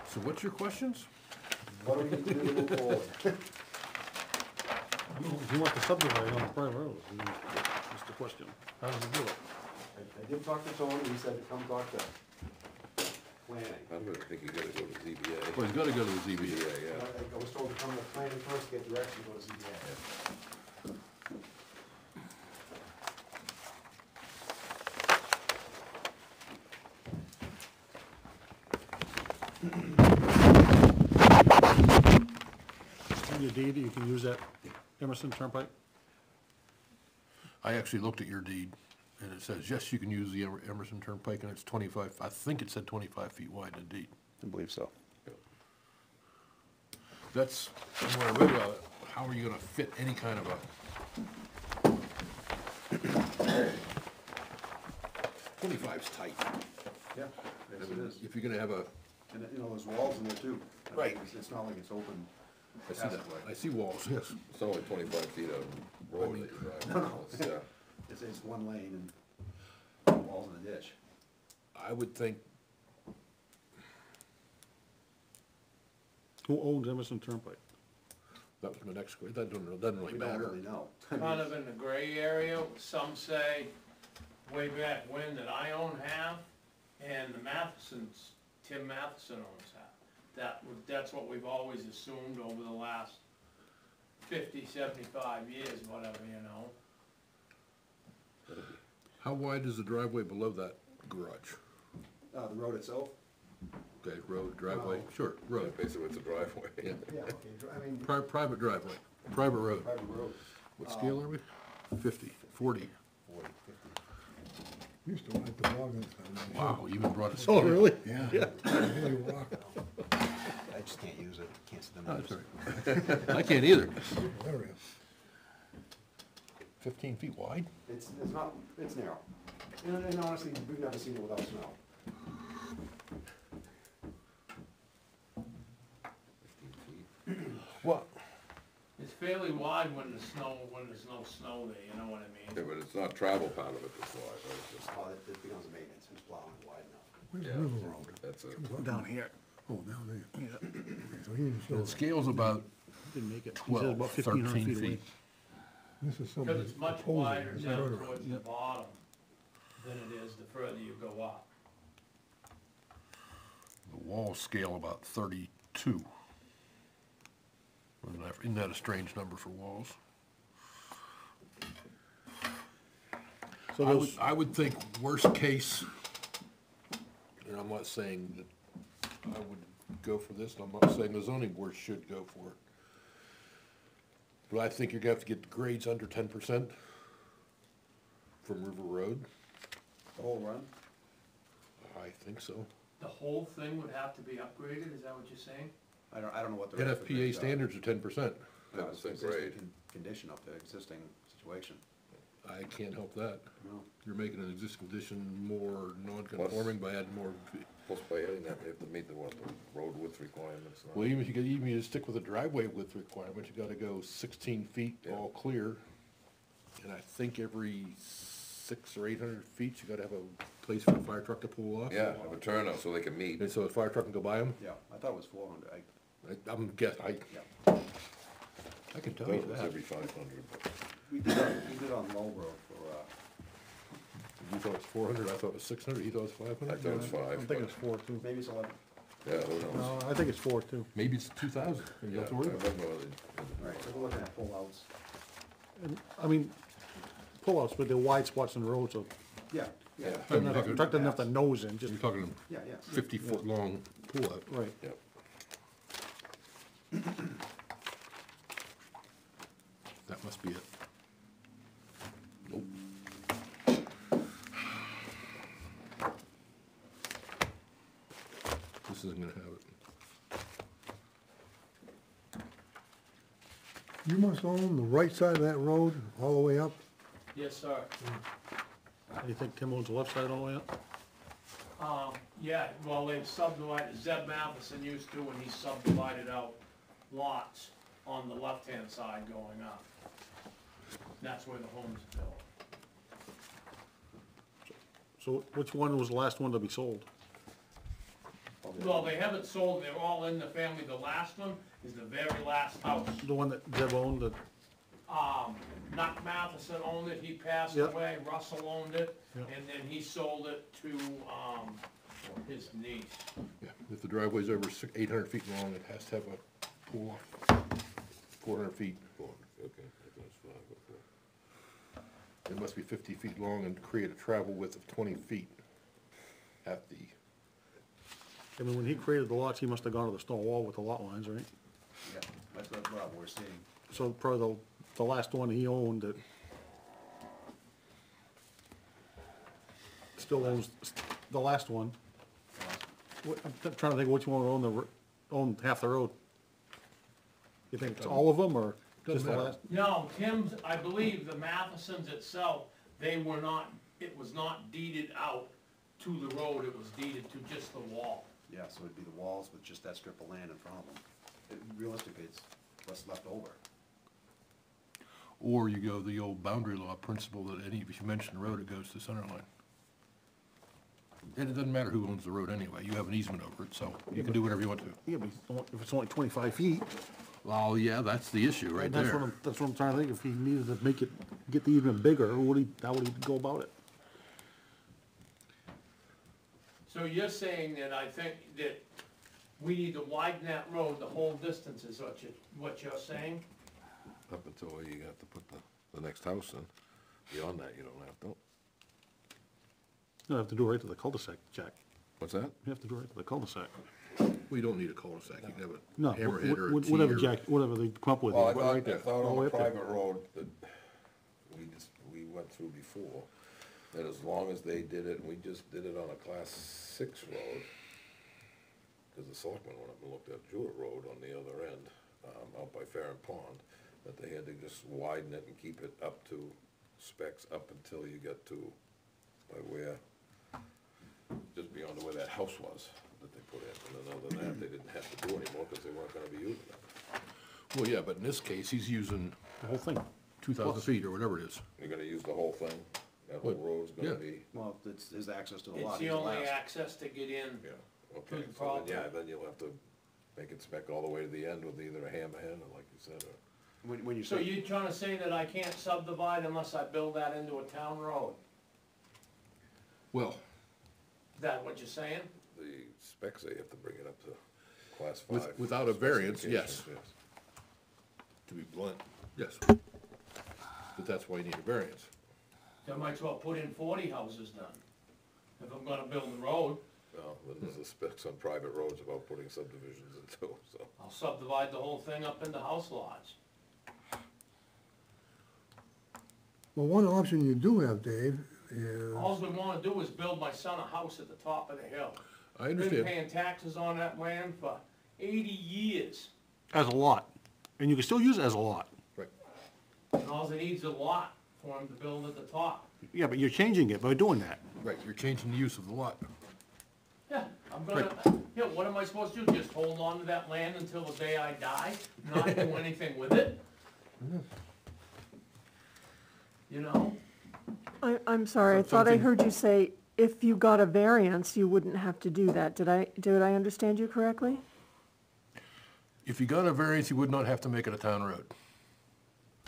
So what's your questions? What do we need to do to move forward? If you want to subdivide on the private road, I mean, that's the question. How does he do it? I I did talk to Tony. He said to come talk to planning. I'm gonna think you gotta go to ZBA. Well, he's gotta go to the ZBA. ZBA, I yeah. I was told to come to planning first, get direction, go to ZBA. In your deed, you can use that Emerson Turnpike? I actually looked at your deed, and it says, yes, you can use the Emer- Emerson Turnpike, and it's twenty-five, I think it said twenty-five feet wide in the deed. I believe so. That's, from what I read about it, how are you gonna fit any kind of a? Twenty-five's tight. Yeah, yes it is. If you're gonna have a, And, you know, there's walls in there too. I mean, Right. it's- It's not like it's open. I see that, I see walls, yes. It's only twenty-five feet of road that you drive. It's, uh, It's, it's one lane and walls in a ditch. I would think, Who owns Emerson Turnpike? that was my next, question, that doesn't, doesn't really We don't matter. really know. I mean, Kind of in the gray area, some say way back when that I own half, and the Mathesons, Tim Matheson owns half. That, would- that's what we've always assumed over the last fifty, seventy-five years, whatever, you know? How wide is the driveway below that garage? Uh, the road itself? Okay, road, driveway, sure, road, basically it's a driveway. yeah. Yeah, okay, dri- I mean, Pri- private driveway, private road. private road, What scale are we? Fifty, forty. forty, fifty. We Used to ride toboggans. down there. Wow, you even brought it. Oh, really? Yeah. Really rock, I just can't use it, can't see the Oh, numbers. that's all right. I can't either. area. Fifteen feet wide? It's, it's not, it's narrow. And, and honestly, we've never seen it without snow. Well, It's fairly wide when the snow, when there's no snow there, you know what I Yeah, mean? but it's not travel part of it that's wide, right? It's just- Oh, it, it becomes a maintenance, it's plowing wide enough. Where's Yeah, River Road? That's a, Down here. Oh, down there. Okay, So he didn't The that. scale's about Didn't make it. He says twelve, about 1,500 thirteen away. feet. This is something. Because it's much proposing, wider it's down further. towards the bottom than it is the further you go up. The wall scale about thirty-two. Isn't that- Isn't that a strange number for walls? So I would, those, I would think worst case, and I'm not saying that I would go for this, and I'm not saying the zoning board should go for it. But I think you're gonna have to get the grades under ten percent from River Road. The whole run? I think so. The whole thing would have to be upgraded, is that what you're saying? I don't, I don't know what the. rest of the NFPA grades uh, are. standards are ten percent. No, That's it's the existing grade. con- Condition of the existing situation. I can't help that. No. You're making an existing condition more non-conforming by adding more. Plus by adding that, they have to meet the, what, the road width requirements. and all. Well, even if you could, even if you stick with the driveway width requirement, you gotta go sixteen feet Yeah. all clear. And I think every six or eight hundred feet, you gotta have a place for a fire truck to pull off. Yeah, have a turnout so they can meet. And so a fire truck can go by them. Yeah, I thought it was four hundred, I, I, I'm guess, I, yeah. I can tell you it that. every five hundred, We did, on- we did on Marlboro for, uh, You thought it was four hundred, I thought it was six hundred, he thought it was five I hundred? thought it was five. I five, think but, it's four too. maybe it's eleven. yeah, who knows? No, I think it's four too. Maybe it's two thousand, you Yeah, don't have to worry I about it. remember the- Right, so we're looking at pull-outs. And, I mean, pullouts, but they're wide spots in the road, so Yeah, yeah, Yeah. doesn't have- truck doesn't have to nose in, just, You're talking yeah, yeah. fifty foot long pull-out. right. Yep. That must be it. Isn't gonna have it. You must own the right side of that road all the way up? Yes, sir. Do you think Tim owns the left side all the way up? Um, yeah, well, they've subdivided, Zeb Matheson used to, and he subdivided out lots on the left-hand side going up. That's where the home's built. So which one was the last one to be sold? Well, they haven't sold, they're all in the family, the last one is the very last house. The one that Deb owned, that, Um, Nuck Matheson owned it, he passed Yep. away, Russell owned it, Yep. and then he sold it to, um, his niece. Yeah, if the driveway's over six, eight hundred feet long, it has to have a pool, four hundred feet. Four, okay, I thought it was five, okay. It must be fifty feet long and create a travel width of twenty feet at the, I mean, when he created the lots, he must have gone to the stone wall with the lot lines, right? Yeah, that's what, what we're seeing. So probably the, the last one he owned that still owns, the last one. What- I'm t- trying to think which one owned the, r- owned half the road. You think it's all of them, or just the last? No, Tim's, I believe the Mathesons itself, they were not, it was not deeded out to the road, it was deeded to just the wall. Yeah, so it'd be the walls with just that strip of land in front of them. It- Realistically, it's what's left over. or you go the old boundary law principle that any, if you mention the road, it goes to center line. And it doesn't matter who owns the road anyway, you have an easement over it, so you can do whatever you want to. Yeah, but it's only- if it's only twenty-five feet. Well, yeah, that's the issue right That's what there. I'm, that's what I'm trying to think, if he needed to make it, get the even bigger, would he, how would he go about it? So you're saying that I think that we need to widen that road the whole distance is what you, what you're saying? Up until where you have to put the, the next house in. Beyond that, you don't have to. You have to do right to the cul-de-sac, Jack. What's that? You have to do right to the cul-de-sac. We don't need a cul-de-sac, you can have No, a hammerhead or a wh- whatever or- Jack, whatever they come up with. Well, I right thought, I there, thought all the on way a up there. private road that we just, we went through before, that as long as they did it, and we just did it on a class six road, cause the selectmen went up and looked at Jewett Road on the other end, um, out by Farren Pond, that they had to just widen it and keep it up to specs up until you get to, by where, just beyond where that house was that they put in, and then other than that, they didn't have to do anymore, cause they weren't gonna be using it. Well, yeah, but in this case, he's using The whole thing. two thousand feet or whatever it is. You're gonna use the whole thing? That whole Well, road's gonna yeah. be, Well, it's, his access to the It's lot, the he's only last. access to get in. yeah, okay, Good so then, problem. yeah, then you'll have to make it spec all the way to the end with either a hammerhead or like you said, or. When, when you So say, you're trying to say that I can't subdivide unless I build that into a town road? Well, Is that what you're saying? The specs, they have to bring it up to class With- five. without a variance, yes. specifications, to be blunt, yes. But that's why you need a variance. I might as well put in forty houses then, if I'm gonna build the road. Well, then there's the specs on private roads about putting subdivisions into, so. I'll subdivide the whole thing up into house lots. Well, one option you do have, Dave, is, All we wanna do is build my son a house at the top of the hill. I Been understand. paying taxes on that land for eighty years, As a lot. And you can still use it as a lot. Right. and all it needs is a lot for to build at the top. Yeah, but you're changing it by doing that. Right, you're changing the use of the lot. Yeah, I'm gonna, yeah, what am I supposed to do, just hold on to that land until the day I die, not do anything with it? You know? I, I'm sorry, I thought I Something- heard you say if you got a variance, you wouldn't have to do that. Did I, did I understand you correctly? If you got a variance, you would not have to make it a town road.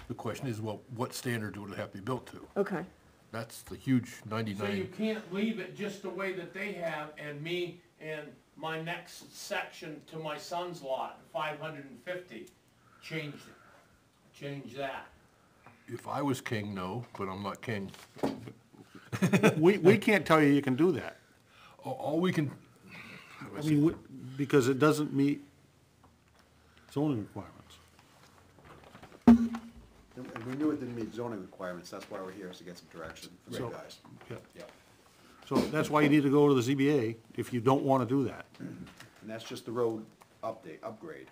The question is, well, what standard would it have to be built to? Okay, That's the huge So you ninety-nine, can't leave it just the way that they have, and me and my next section to my son's lot, five hundred and fifty, change it, change that. if I was king, no, but I'm not king. We, we can't tell you you can do that. All, all we can, I mean, we- because it doesn't meet zoning requirements. And and we knew it didn't meet zoning requirements, that's why we're here, is to get some direction from you So- guys. Yeah. Yeah, So that's why you need to go to the ZBA if you don't wanna do that. and that's just the road update, upgrade,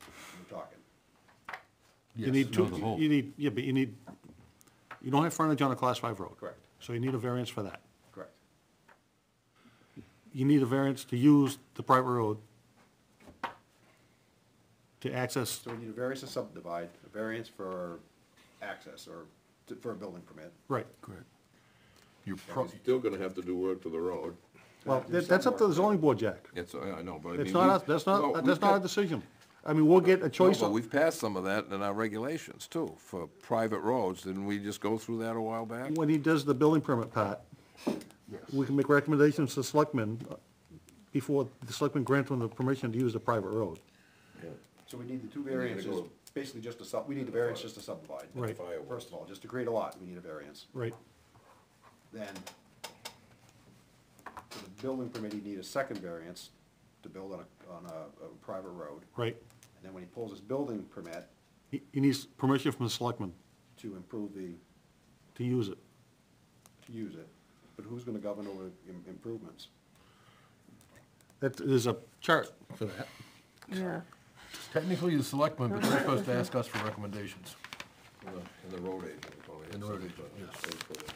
we're talking. You need two, no, the whole- you need, yeah, but you need, you don't have frontage on a class five road. Correct. So you need a variance for that. Correct. You need a variance to use the private road to access, So we need a variance to subdivide, a variance for access, or to- for a building permit. right. correct. You're pro, still gonna have to do work to the road. Well, have to do that- that's up to the zoning board, Jack. It's, I I know, but I mean. It's not, we- us- that's No, not, we've that's not our got- decision. I mean, we'll get a No, choice but of, we've passed some of that in our regulations too, for private roads. Didn't we just go through that a while back? when he does the building permit part, we can make recommendations to selectmen uh, before the selectmen grant them the permission to use the private road. So we need the two need to variances, go- basically just to sub, we need the variance just to subdivide. Right. Fire wards. First of all, just to create a lot, we need a variance. Right. Then, for the building permit, you need a second variance to build on a, on a, a private road. Right. And then when he pulls his building permit He, he needs permission from the selectmen to improve the, to use it. to use it, but who's gonna govern over im- improvements? That, there's a chart for that. yeah. Technically the selectmen, but they're supposed to ask us for recommendations. And the, and the road agent. probably And the road something, agent, but they put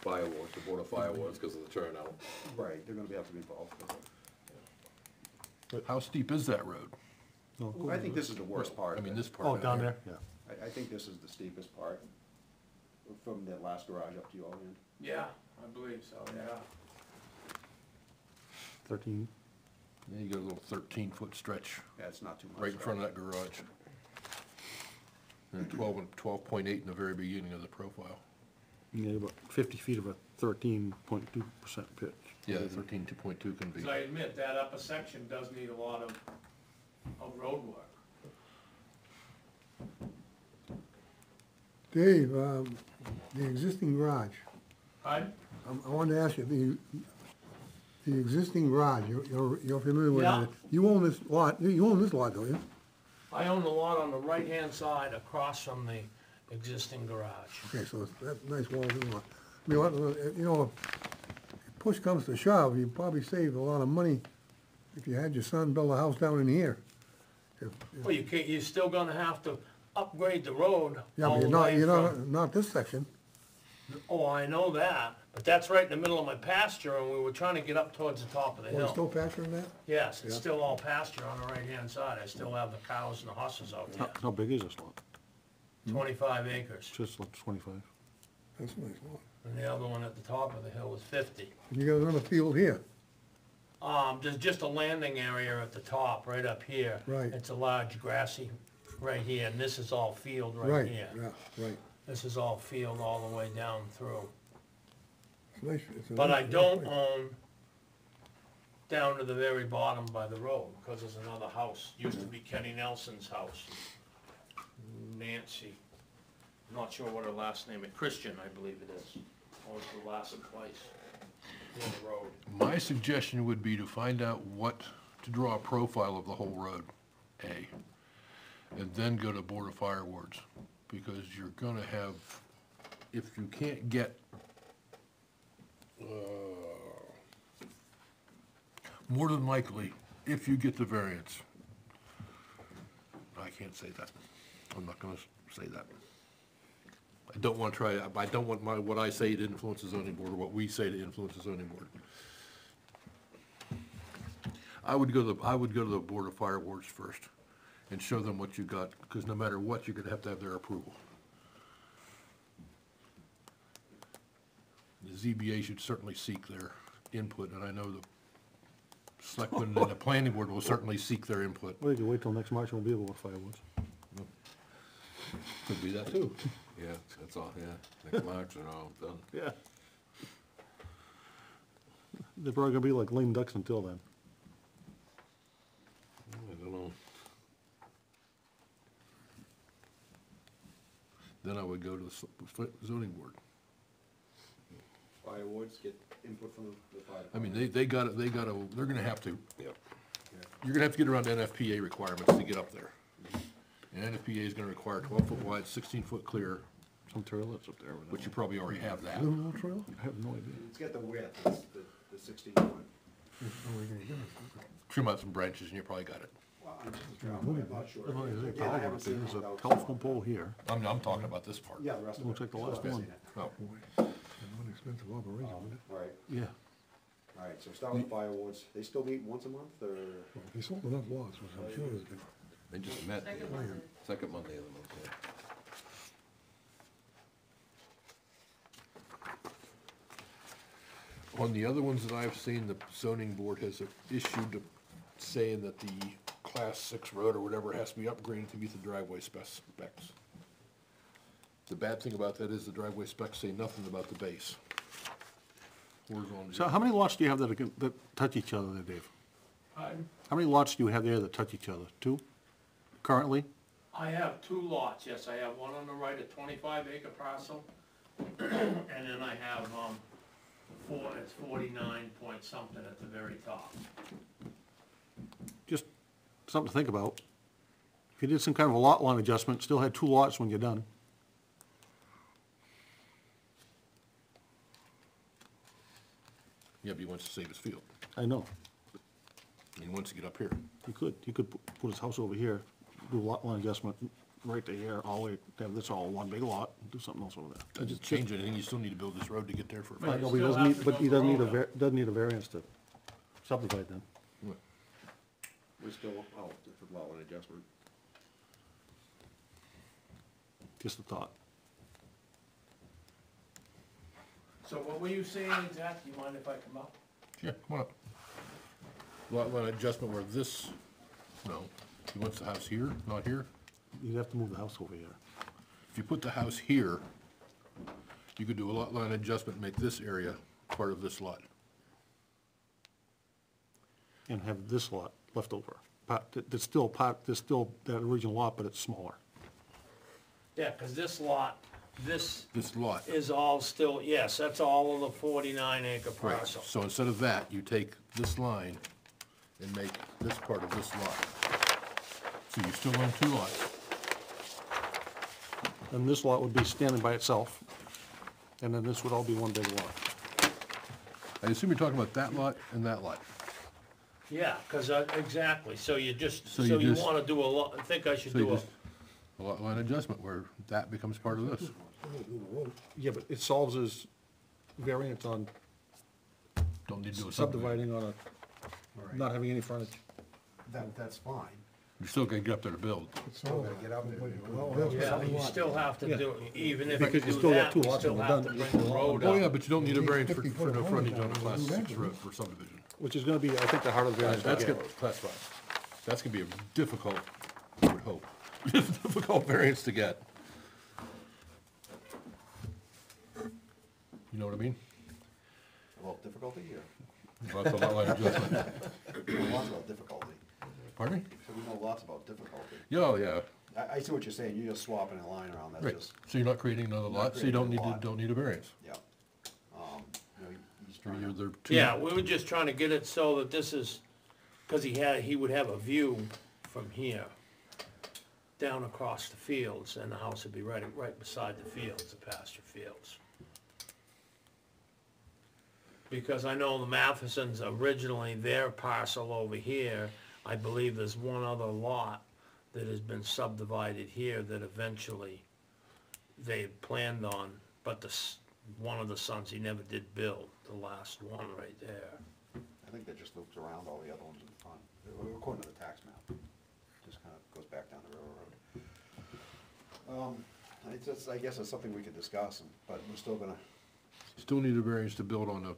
Fire wards, the board of fire wards because of the turnout. Right, they're gonna be, have to be involved. How steep is that road? I think this is the worst part. I of mean, it. this part. Oh, down there, yeah. I, I think this is the steepest part, from that last garage up to you all in. Yeah, I believe so, yeah. Thirteen. Then you got a little thirteen-foot stretch Yeah, it's not too much. right in front of that garage. And twelve, and twelve point eight in the very beginning of the profile. You get about fifty feet of a thirteen point two percent pitch. Yeah, thirteen, two point two can be. Cause I admit, that upper section does need a lot of, of road work. Dave, um, the existing garage, Pardon? Um, I wanted to ask you, the, the existing garage, you're, you're, you're familiar with Yeah. it? You own this lot, you- you own this lot, don't you? I own the lot on the right-hand side across from the existing garage. Okay, so it's that nice wall, in lot. I mean, what, you know, if push comes to shove, you probably save a lot of money if you had your son build a house down in here. If- Well, you can't, you're still gonna have to upgrade the road Yeah, all but the you're not, way you're from. not, not this section. Oh, I know that, But that's right in the middle of my pasture, and we were trying to get up towards the top of the Oh, it's still hill. pasturing that? Yes, it's Yeah. still all pasture on the right-hand side, I still have the cows and the horses out How, there, how big is this lot? twenty-five acres. Just like twenty-five? That's a nice lot. And the other one at the top of the hill is fifty. You got another field here. Um, there's just a landing area at the top, right up here. Right. It's a large grassy, right here, and this is all field right Right, here. yeah, right. This is all field all the way down through. It's nice. it's a But I nice- don't place. own down to the very bottom by the road, because there's another house, used to be Kenny Nelson's house. Nancy, I'm not sure what her last name is, Christian, I believe it is, owns the last place, on the road. My suggestion would be to find out what, to draw a profile of the whole road, A, and then go to Board of Fire Wards, because you're gonna have, if you can't get, Uh, more than likely, if you get the variance, I can't say that, I'm not gonna say that. I don't wanna try, I don't want my, what I say to influence the zoning board, or what we say to influence the zoning board. I would go to, the I would go to the Board of Fire Wards first and show them what you got, because no matter what, you're gonna have to have their approval. The ZBA should certainly seek their input, and I know the selectmen and the planning board will certainly seek their input. Well, you can wait till next March, we'll be able to fireworks. Could be that too. Yeah, that's all, yeah, next March and all done. Yeah. They're probably gonna be like lame ducks until then. I don't know. Then I would go to the s- f- zoning board. Fire wards get input from the fire I mean, they, they gotta, they gotta, they're gonna have to, Yep. you're gonna have to get around NFPA requirements to get up there. And NFPA is gonna require twelve foot wide, sixteen foot clear, Some trail that's up there. with which you probably already have that. Little old trail? I have no idea. It's got the width, it's the, the sixteen foot. Oh, we're gonna get it. Trim out some branches and you probably got it. Well, I'm just driving, I'm not sure. As long Yeah, I haven't seen it there's a without- telephone pole here. I'm, I'm talking about this part. Yeah, the rest of it. Looks like the last I've seen one. it. Boy, an inexpensive operation, Um, it? Right, Yeah. all right, so start with the fire wards, they still meet once a month, or? Well, He sold enough lots, which I'm sure is good. They just met the Second other- Monday. second Monday of the month, yeah. On the other ones that I've seen, the zoning board has issued a- saying that the class six road or whatever has to be upgraded to meet the driveway spec- specs. The bad thing about that is the driveway specs say nothing about the base. Horizontal. So how many lots do you have that, are that touch each other there, Dave? Pardon? How many lots do you have there that touch each other? Two currently? I have two lots, yes, I have one on the right, a twenty-five acre parcel, and then I have, um, four, it's forty-nine point something at the very top. Just something to think about. If you did some kind of a lot line adjustment, still had two lots when you're done. Yeah, but he wants to save his field. I know, He wants to get up here. he could, he could pu- put his house over here, do a lot line adjustment right to here, all the way, have this all one big lot, do something else over there. Doesn't change anything, you still need to build this road to get there for. I Right. know, oh, but he doesn't need, but he doesn't need a, var- doesn't need a variance to subdivide then. We still, oh, it's a lot line adjustment. Just a thought. So what were you saying exactly, you mind if I come up? Yeah, come on up. Lot line adjustment where this, no, he wants the house here, not here. You'd have to move the house over here. If you put the house here, you could do a lot line adjustment, make this area part of this lot. and have this lot left over. Part, that- that's still part, there's still that original lot, but it's smaller. Yeah, cause this lot, this This lot. is all still, yes, that's all of the forty-nine acre Right, parcel. so instead of that, you take this line and make this part of this lot. So you still own two lots. And this lot would be standing by itself, and then this would all be one big lot. I assume you're talking about that lot and that lot. Yeah, cause, uh, exactly, so you just, So so you you just- wanna do a lot, I think I should So you do a, just, a lot line adjustment where that becomes part of this. Yeah, but it solves his variance on Don't need to do a subdivision. subdividing on a, All right. not having any frontage. That, that's fine. You still gotta get up there to build. Still gotta get up there. Well, that's Yeah, you still have to do, even if you Because you do still got that, two you lots still on the have to done- bring the road Oh, up. yeah, but you don't need a You variance for, for no of frontage on a class six road for subdivision. Which is gonna be, I think, the harder variance to That's get. gonna, class five. That's gonna be a difficult, I would hope, difficult variance to get. You know what I mean? Well, difficulty here. Well, That's a lot line adjustment. We know lots about difficulty. Pardon me? So we know lots about difficulty. Yeah, oh, yeah, I, I see what you're saying, you're just swapping a line around, that's right. just, So you're not creating another lot, so you don't need creating a to, lot. don't need a variance. yeah. Um, you know, he- he's Or trying you're to, the two- Yeah, we were just trying to get it so that this is, cause he had, he would have a view from here down across the fields, and the house would be right, right beside the fields, the pasture fields. Because I know the Mathesons originally, their parcel over here, I believe there's one other lot that has been subdivided here that eventually they had planned on, but the, s- one of the sons, he never did build, the last one right there. I think that just loops around all the other ones in the front, uh, according to the tax map. Just kinda goes back down the railroad. Um, it's just, I guess it's something we could discuss, and- but we're still gonna, Still need a variance to build on a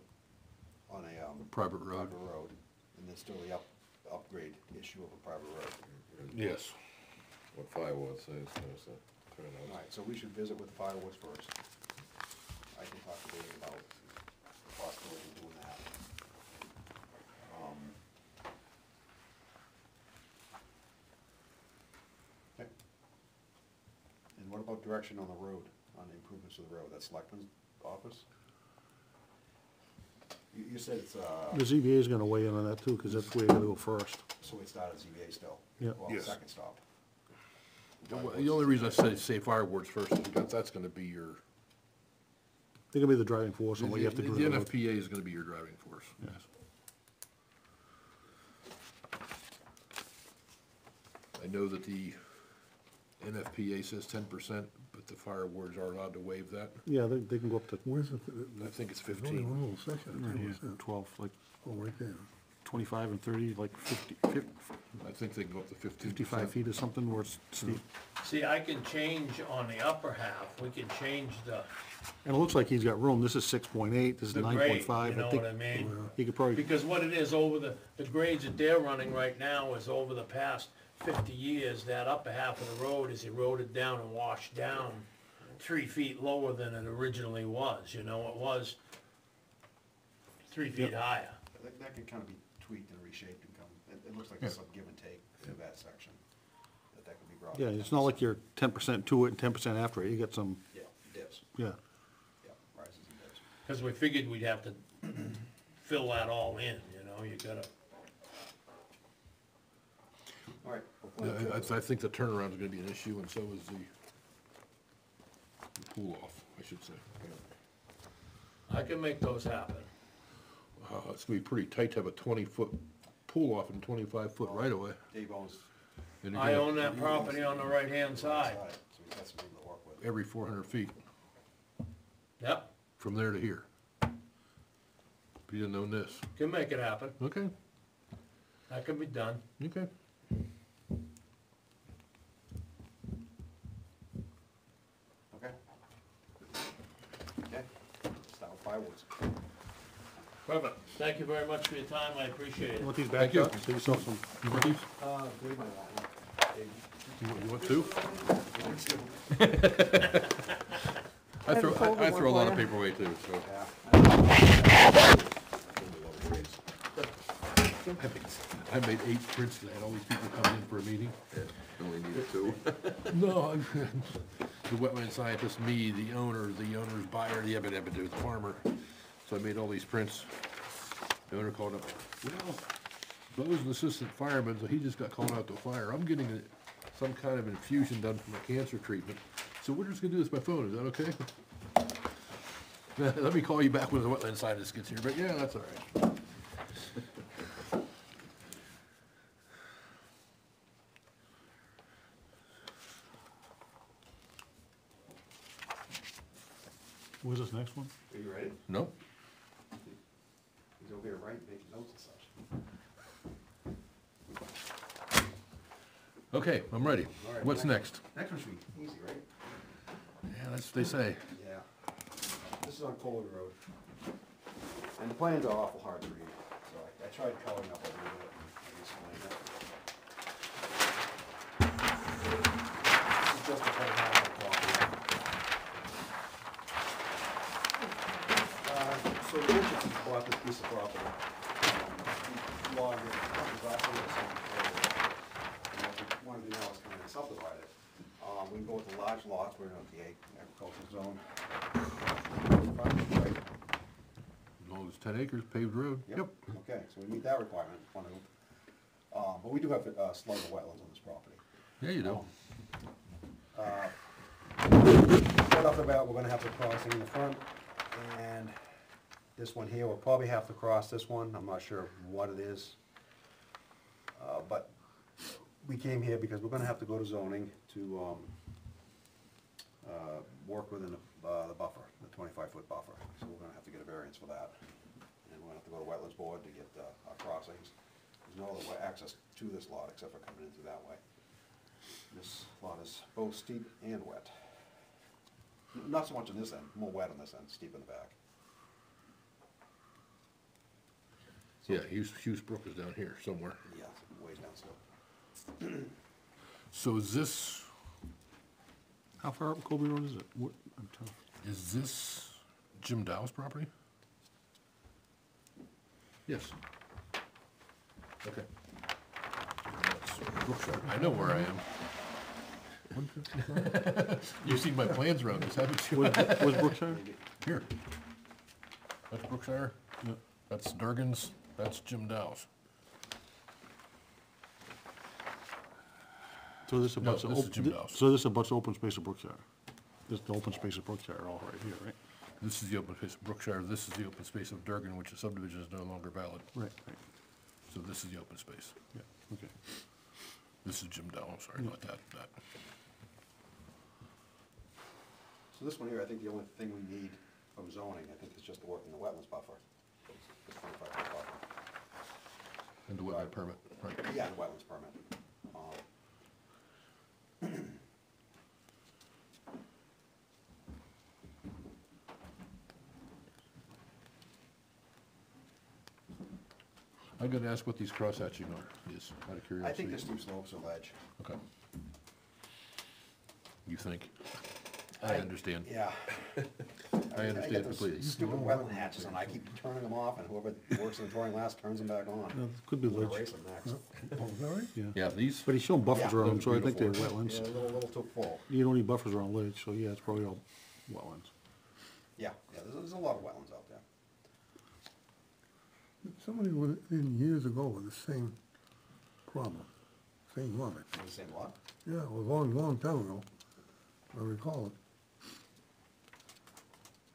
on a, um. private road. Private road, and there's still the up, upgrade issue of a private road. Yes. What firewall says, there's a turnout. Alright, so we should visit with Fire Wards first. I can talk to Dave about the possibility of doing that. Um, okay. And what about direction on the road, on the improvements of the road, that's Selectman's office? You, you said it's, uh, The ZBA is gonna weigh in on that too, cause that's where you gotta go first. so we start at ZBA still? Yeah. Well, Yes. second stop. The the only reason I say, say fire wards first is because that's gonna be your, They're gonna be the driving force the on what you have to do. the to the road. NFPA is gonna be your driving force. Yes. I know that the NFPA says ten percent, but the fire wards are allowed to waive that. Yeah, they, they can go up to, Where's the, I think it's there's only fifteen. one little section, right too, here, isn't it? twelve, like Oh, right there. twenty-five and thirty, like fifty, fif- I think they can go up to fifteen fifty-five percent. feet or something where it's steep. See, I can change on the upper half, we can change the, And it looks like he's got room. This is six point eight, this is the nine grade, point you five. know what I mean? he could probably, Because what it is, over the, the grades that they're running right now is over the past fifty years, that upper half of the road is eroded down and washed down three feet lower than it originally was, you know, it was three feet higher. That, that could kind of be tweaked and reshaped and come, it, it looks like there's some give and take to that section, that that could be brought. yeah, it's not like you're ten percent to it and ten percent after it. You get some, Yeah, dips, yeah. yeah, rises and dips. Cause we figured we'd have to fill that all in, you know, you gotta, All right. we'll Yeah, plan I, I think the turnaround is gonna be an issue, and so is the the pull off, I should say. I can make those happen. Uh, it's gonna be pretty tight to have a twenty-foot pull off and twenty-five foot right-of-way. Dave owns. I own that property on the right-hand side, So he's got some room to work with. Every four hundred feet, yep, from there to here. But you didn't own this. can make it happen, Okay, that can be done. okay. Okay. Okay, start with fire wards. Perfect, thank you very much for your time, I appreciate it. Want these Thank back you. up? Save yourself some. You want these? Uh, Dave might want You want, you want two? you want two? I throw, I, I throw a lot of you. paper away too, so. I made, I made eight prints today, had all these people coming in for a meeting. Only needed two. No, I'm, the wetland scientist, me, the owner, the owner's buyer, the ebbit, the farmer. So I made all these prints. The owner called up, well, Bo's an assistant fireman, so he just got called out to a fire. I'm getting a- some kind of infusion done for my cancer treatment. So we're just gonna do this by phone, is that okay? Let me call you back when the wetland scientist gets here, but yeah, that's all right. Where's this next one? Are you ready? No? He's over here writing, making notes and such. Okay, I'm ready. All right, What's next? Next one should be easy, right? Yeah, that's what they say. Yeah. This is on Colwood Road. And the plans are awful hard to read, so I, I tried coloring up a little bit, and explain it. This is just a kind of half of the property. Uh, So the Richardsons bought this piece of property. um, Log it, exactly the same area. And what we wanna do now is kind of subdivide it. Um, we can go with the large lots, we're in the ag- agricultural zone. Right? As long as ten acres, paved road. Yep. Okay, so we meet that requirement, one of them. Uh, but we do have, uh, slug of wetlands on this property. Yeah, you do. Uh, Right off the bat, we're gonna have the crossing in the front, and this one here, we'll probably have to cross this one, I'm not sure what it is. Uh, but we came here because we're gonna have to go to zoning to, um, uh, work within the, uh, the buffer, the twenty-five foot buffer, so we're gonna have to get a variance for that. And we're gonna have to go to wetlands board to get, uh, our crossings. There's no other way, access to this lot except for coming in through that way. This lot is both steep and wet. Not so much on this end, more wet on this end, steep in the back. Yeah, Hughes, Hughes Brook is down here somewhere. Yeah, ways down slope. So is this, How far up Colby Road is it? What, I'm tough. is this Jim Dow's property? Yes. Okay. That's Brookshire. I know where I am. You've seen my plans around this, haven't you? Where's where's Brookshire? Here. That's Brookshire, Yeah. that's Durgan's, that's Jim Dow's. So this abuts, No, this is op- Jim thi- Dawes. so this abuts the open space of Brookshire. This, the open space of Brookshire all right here, right? This is the open space of Brookshire, this is the open space of Durgan, which the subdivision is no longer valid. Right, right, So this is the open space. yeah, okay. This is Jim Dow, I'm sorry about that, that. So this one here, I think the only thing we need from zoning, I think is just to work in the wetlands buffer. The 25 foot buffer. And the wetland permit, right. Yeah, the wetlands permit. Um, I'm gonna ask what these cross-hatching are, is, out of curiosity. I think there's steep slopes or ledge. Okay. You think? I understand. Yeah. I understand get those completely. Stupid wetland hatches on, I keep turning them off, and whoever works in the drawing last turns them back on. Yeah, Could be I'm gonna ledge, race them next. Oh, is that right? yeah. Yeah, these, But he's showing buffers Yeah, around them, so I think they're beautiful. wetlands. Yeah, a little, little too full. You don't need buffers around ledge, so yeah, it's probably all wetlands. Yeah, yeah, there's, there's a lot of wetlands out there. Somebody went in years ago with the same problem, same lot. In the same lot. Yeah, it was a long, long time ago. I recall it.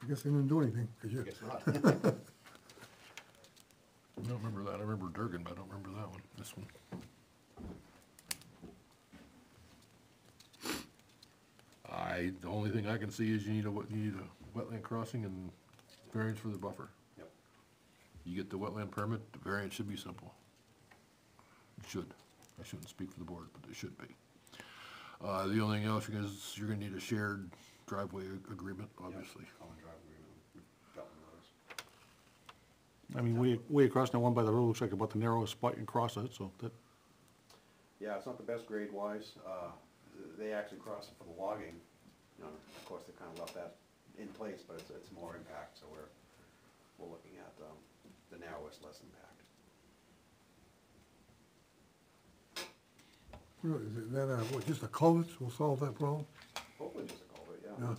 I guess they didn't do anything, I you, guess not. I don't remember that, I remember Durgan, but I don't remember that one, this one. I, the only thing I can see is you need a, wet- you need a wetland crossing and variance for the buffer. Yep. You get the wetland permit, the variance should be simple. It should. I shouldn't speak for the board, but it should be. Uh, the only thing else is you're gonna need a shared driveway agreement, obviously. Yep, Common drive agreement, we've got one of those. I mean, way, way across that one by the road looks like about the narrowest spot you can cross it, so that, Yeah, it's not the best grade wise, uh, they actually crossed it for the logging, you know, of course, they kinda left that in place, but it's, it's more impact, so we're, we're looking at, um, the narrowest, less impact. really, is it that, uh, what, just a culverts will solve that problem? Hopefully just a culvert, yeah. Yeah.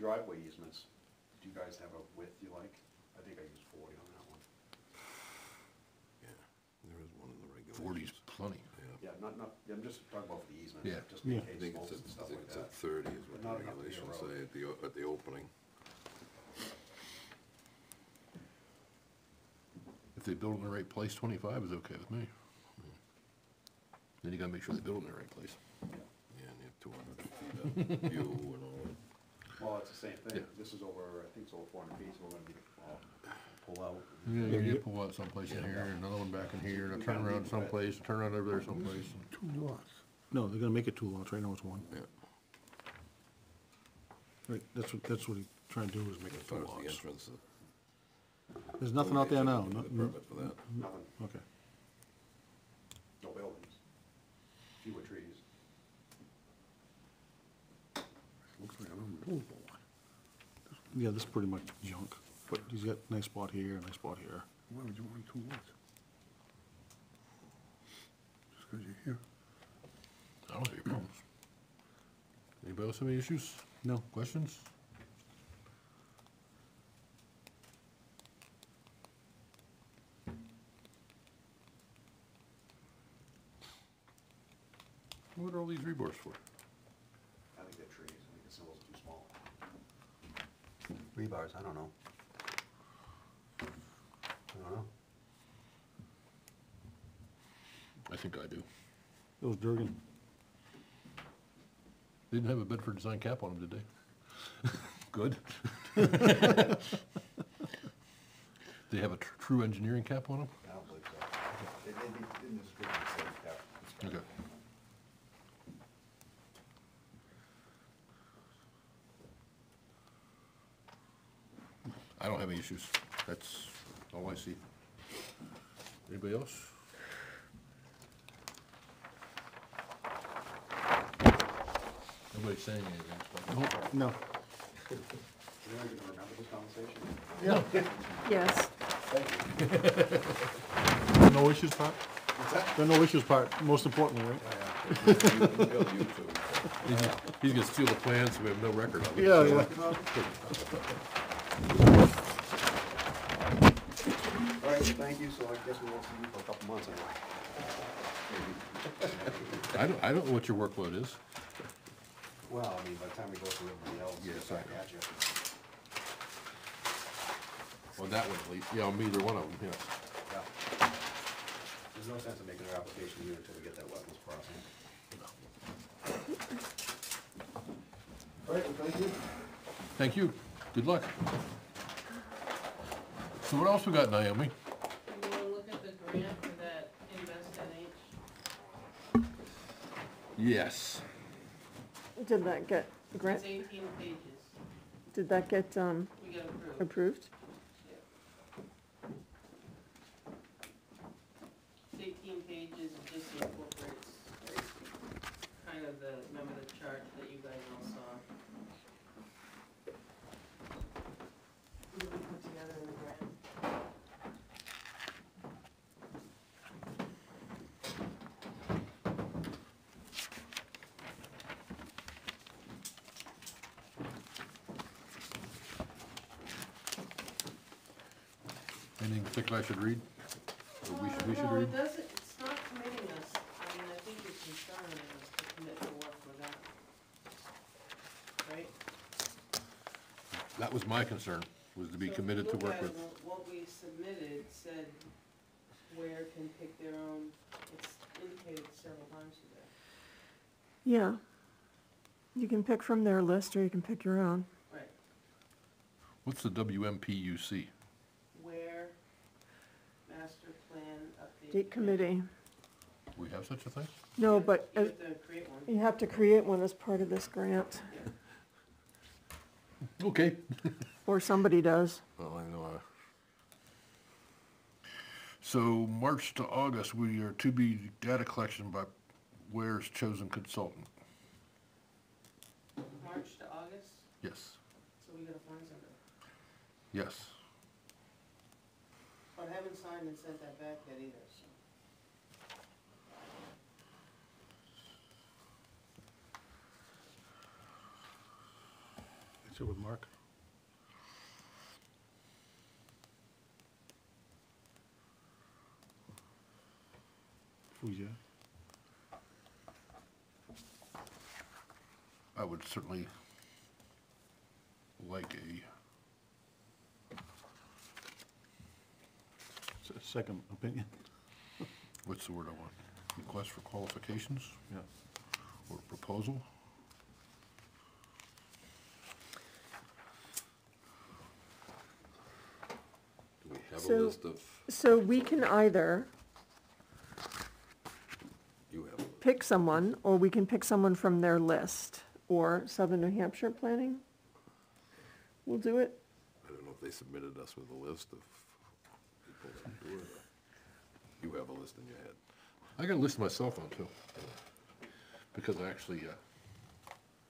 Driveway easements, do you guys have a width you like? I think I used forty on that one. Yeah, There is one in the regulations. Forty's plenty. Yeah, not, not, I'm just talking about for the easements, Yeah. just in Yeah. I case think slopes and at, I stuff think like it's at that. thirty is what But the not enough to be a regulations road. say at the, o- at the opening. If they build in the right place, twenty-five is okay with me. Then you gotta make sure they build in the right place. Yeah, and you have two hundred feet of view and all that. Well, it's the same thing, this is over, I think it's over four hundred feet, so we're gonna be, uh, pull out. Yeah, you get pull out someplace in here, another one back in here, and a turn around someplace, a turn around over there someplace. Two lots. No, they're gonna make it two lots, right now it's one. Yeah. Right, that's what, that's what he's trying to do, is make it two far the lots. entrance. There's nothing out there now, need no- Permit for that. Nothing, okay. no buildings, fewer trees. Looks like an unbuildable lot. Yeah, this is pretty much junk, but he's got a nice spot here, a nice spot here. Why would you want two lots? Just because you're here. I don't have any problems. Anybody else have any issues, No, questions? What are all these rebars for? I think they're trees, I think the symbols are too small. Rebars, I don't know. I don't know. I think I do. it was Durgan. They Didn't have a Bedford design cap on them, did they? Good. They have a tr- true engineering cap on them? I don't believe so. They, they, they didn't description say that. Okay. I don't have any issues. That's all I see. Anybody else? Nobody's saying anything. so- No, You're not gonna remember this conversation? Yes, no issues part? The no issues part, most importantly, right? You- you- you two. He's he's gonna steal the plans, we have no record of it. Yeah, yeah. All right, thank you, so I guess we won't see you for a couple months anyway. I don't, I don't know what your workload is. Well, I mean, by the time we go through everybody else, Yes, it's I back know. at you. Well, that one at least. Yeah, on either one of them, yes. Yeah. There's no sense in making an application here until we get that wetlands crossing. All right, well, thank you. Thank you. Good luck. So what else we got, Naomi? You wanna look at the grant for that Invest NH? Yes. did that get, grant, It's eighteen pages. did that get, um, We got approved. approved? It's eighteen pages, it just incorporates kind of the, remember the chart that you guys all saw? We put together in the grant. Anything particular I should read? Or we should, we should uh, No, read? it doesn't, it's not committing us, I mean, I think your concern is to commit to work with them. Right? That was my concern, was to be So if you committed to look work at with. it, What we submitted said where can pick their own, it's indicated several times today. Yeah. You can pick from their list or you can pick your own. Right, What's the WMPUC? where master plan update. Date committee. We have such a thing? No, Yeah, but You uh, have to create one. you have to create one as part of this grant, Okay. or somebody does. Well, I know. uh, So March to August, we are to be data collection by Weare's chosen consultant. March to August, Yes, so we gotta find somebody. yes. But I haven't signed and sent that back yet either, With Mark. Fougere. I would certainly like a, second opinion. what's the word I want? Request for qualifications Yeah. or proposal? Have a So- list of, So we can either you have a list? pick someone, or we can pick someone from their list, or Southern New Hampshire Planning. We'll do it. I don't know if they submitted us with a list of people that were, you have a list in your head. I got a list on my cell phone too. Because I actually, uh,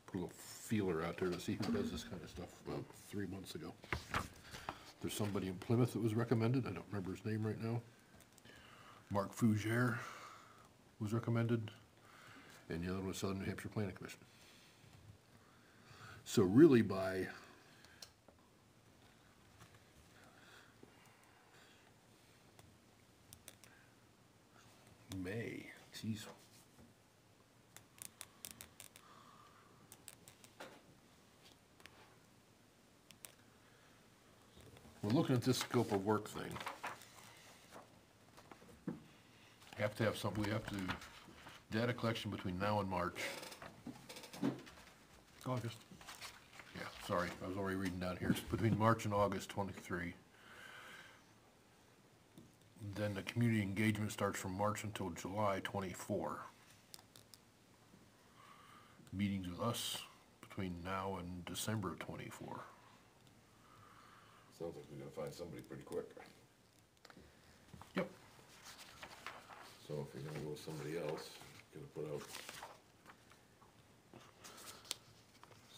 put a little feeler out there to see who does this kind of stuff about three months ago. There's somebody in Plymouth that was recommended, I don't remember his name right now. Mark Fougere was recommended, and the other one was Southern New Hampshire Planning Commission. So really by May, geez. We're looking at this scope of work thing. Have to have some, we have to, data collection between now and March. August. Yeah, sorry, I was already reading down here. It's between March and August twenty-three. Then the community engagement starts from March until July twenty-four. Meetings with us between now and December of twenty-four. Sounds like we're gonna find somebody pretty quick. Yep. So if you're gonna go with somebody else, you're gonna put out,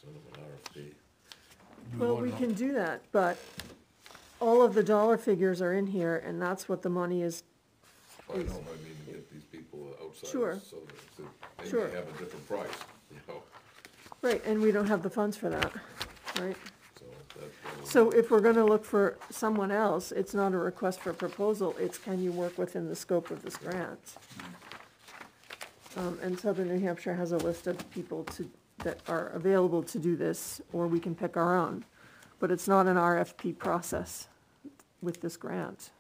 send them an RFP. Do Well, we know- can do that, but all of the dollar figures are in here, and that's what the money is, I know, I mean, to get these people outside, Sure. so that that they Sure. may have a different price, you know, right, and we don't have the funds for that, right? So that. that'll- So if we're gonna look for someone else, it's not a request for proposal, it's can you work within the scope of this grant? Um, and Southern New Hampshire has a list of people to, that are available to do this, or we can pick our own. But it's not an RFP process with this grant.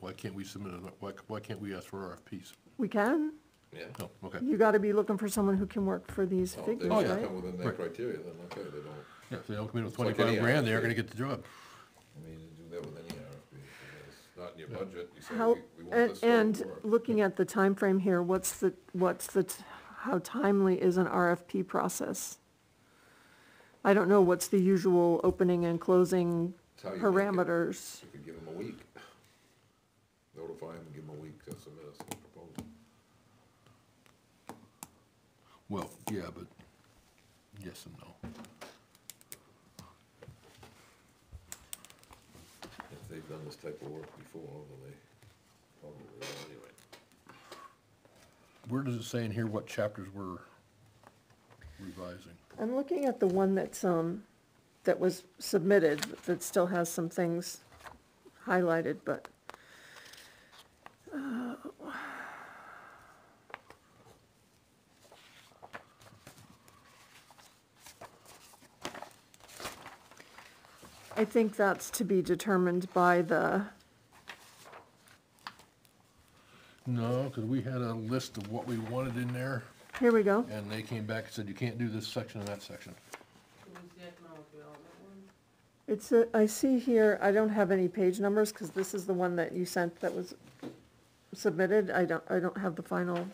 Why can't we submit, a- why, why can't we ask for RFPs? We can, Yeah. Oh, okay. you gotta be looking for someone who can work for these Oh, if they figures, don't right? come within that Right. criteria, then okay, they don't, Yeah, if they don't come in with It's like twenty-five any grand, they aren't gonna get the job. I mean, you do that with any RFP, it's not in your budget, you say, How, we, we want and, this scope of and work. looking at the time frame here, what's the, what's the, t- how timely is an RFP process? I don't know, what's the usual opening and closing It's how you make it. parameters? You could give them a week. Notify them and give them a week to submit us a proposal. Well, yeah, but yes and no. If they've done this type of work before, then they probably will anyway. Where does it say in here what chapters we're revising? I'm looking at the one that's, um, that was submitted, that still has some things highlighted, but. uh, I think that's to be determined by the, No, because we had a list of what we wanted in there, here we go. and they came back and said, you can't do this section and that section. Who's the economic development one? It's, a- I see here, I don't have any page numbers, because this is the one that you sent that was submitted, I don't, I don't have the final.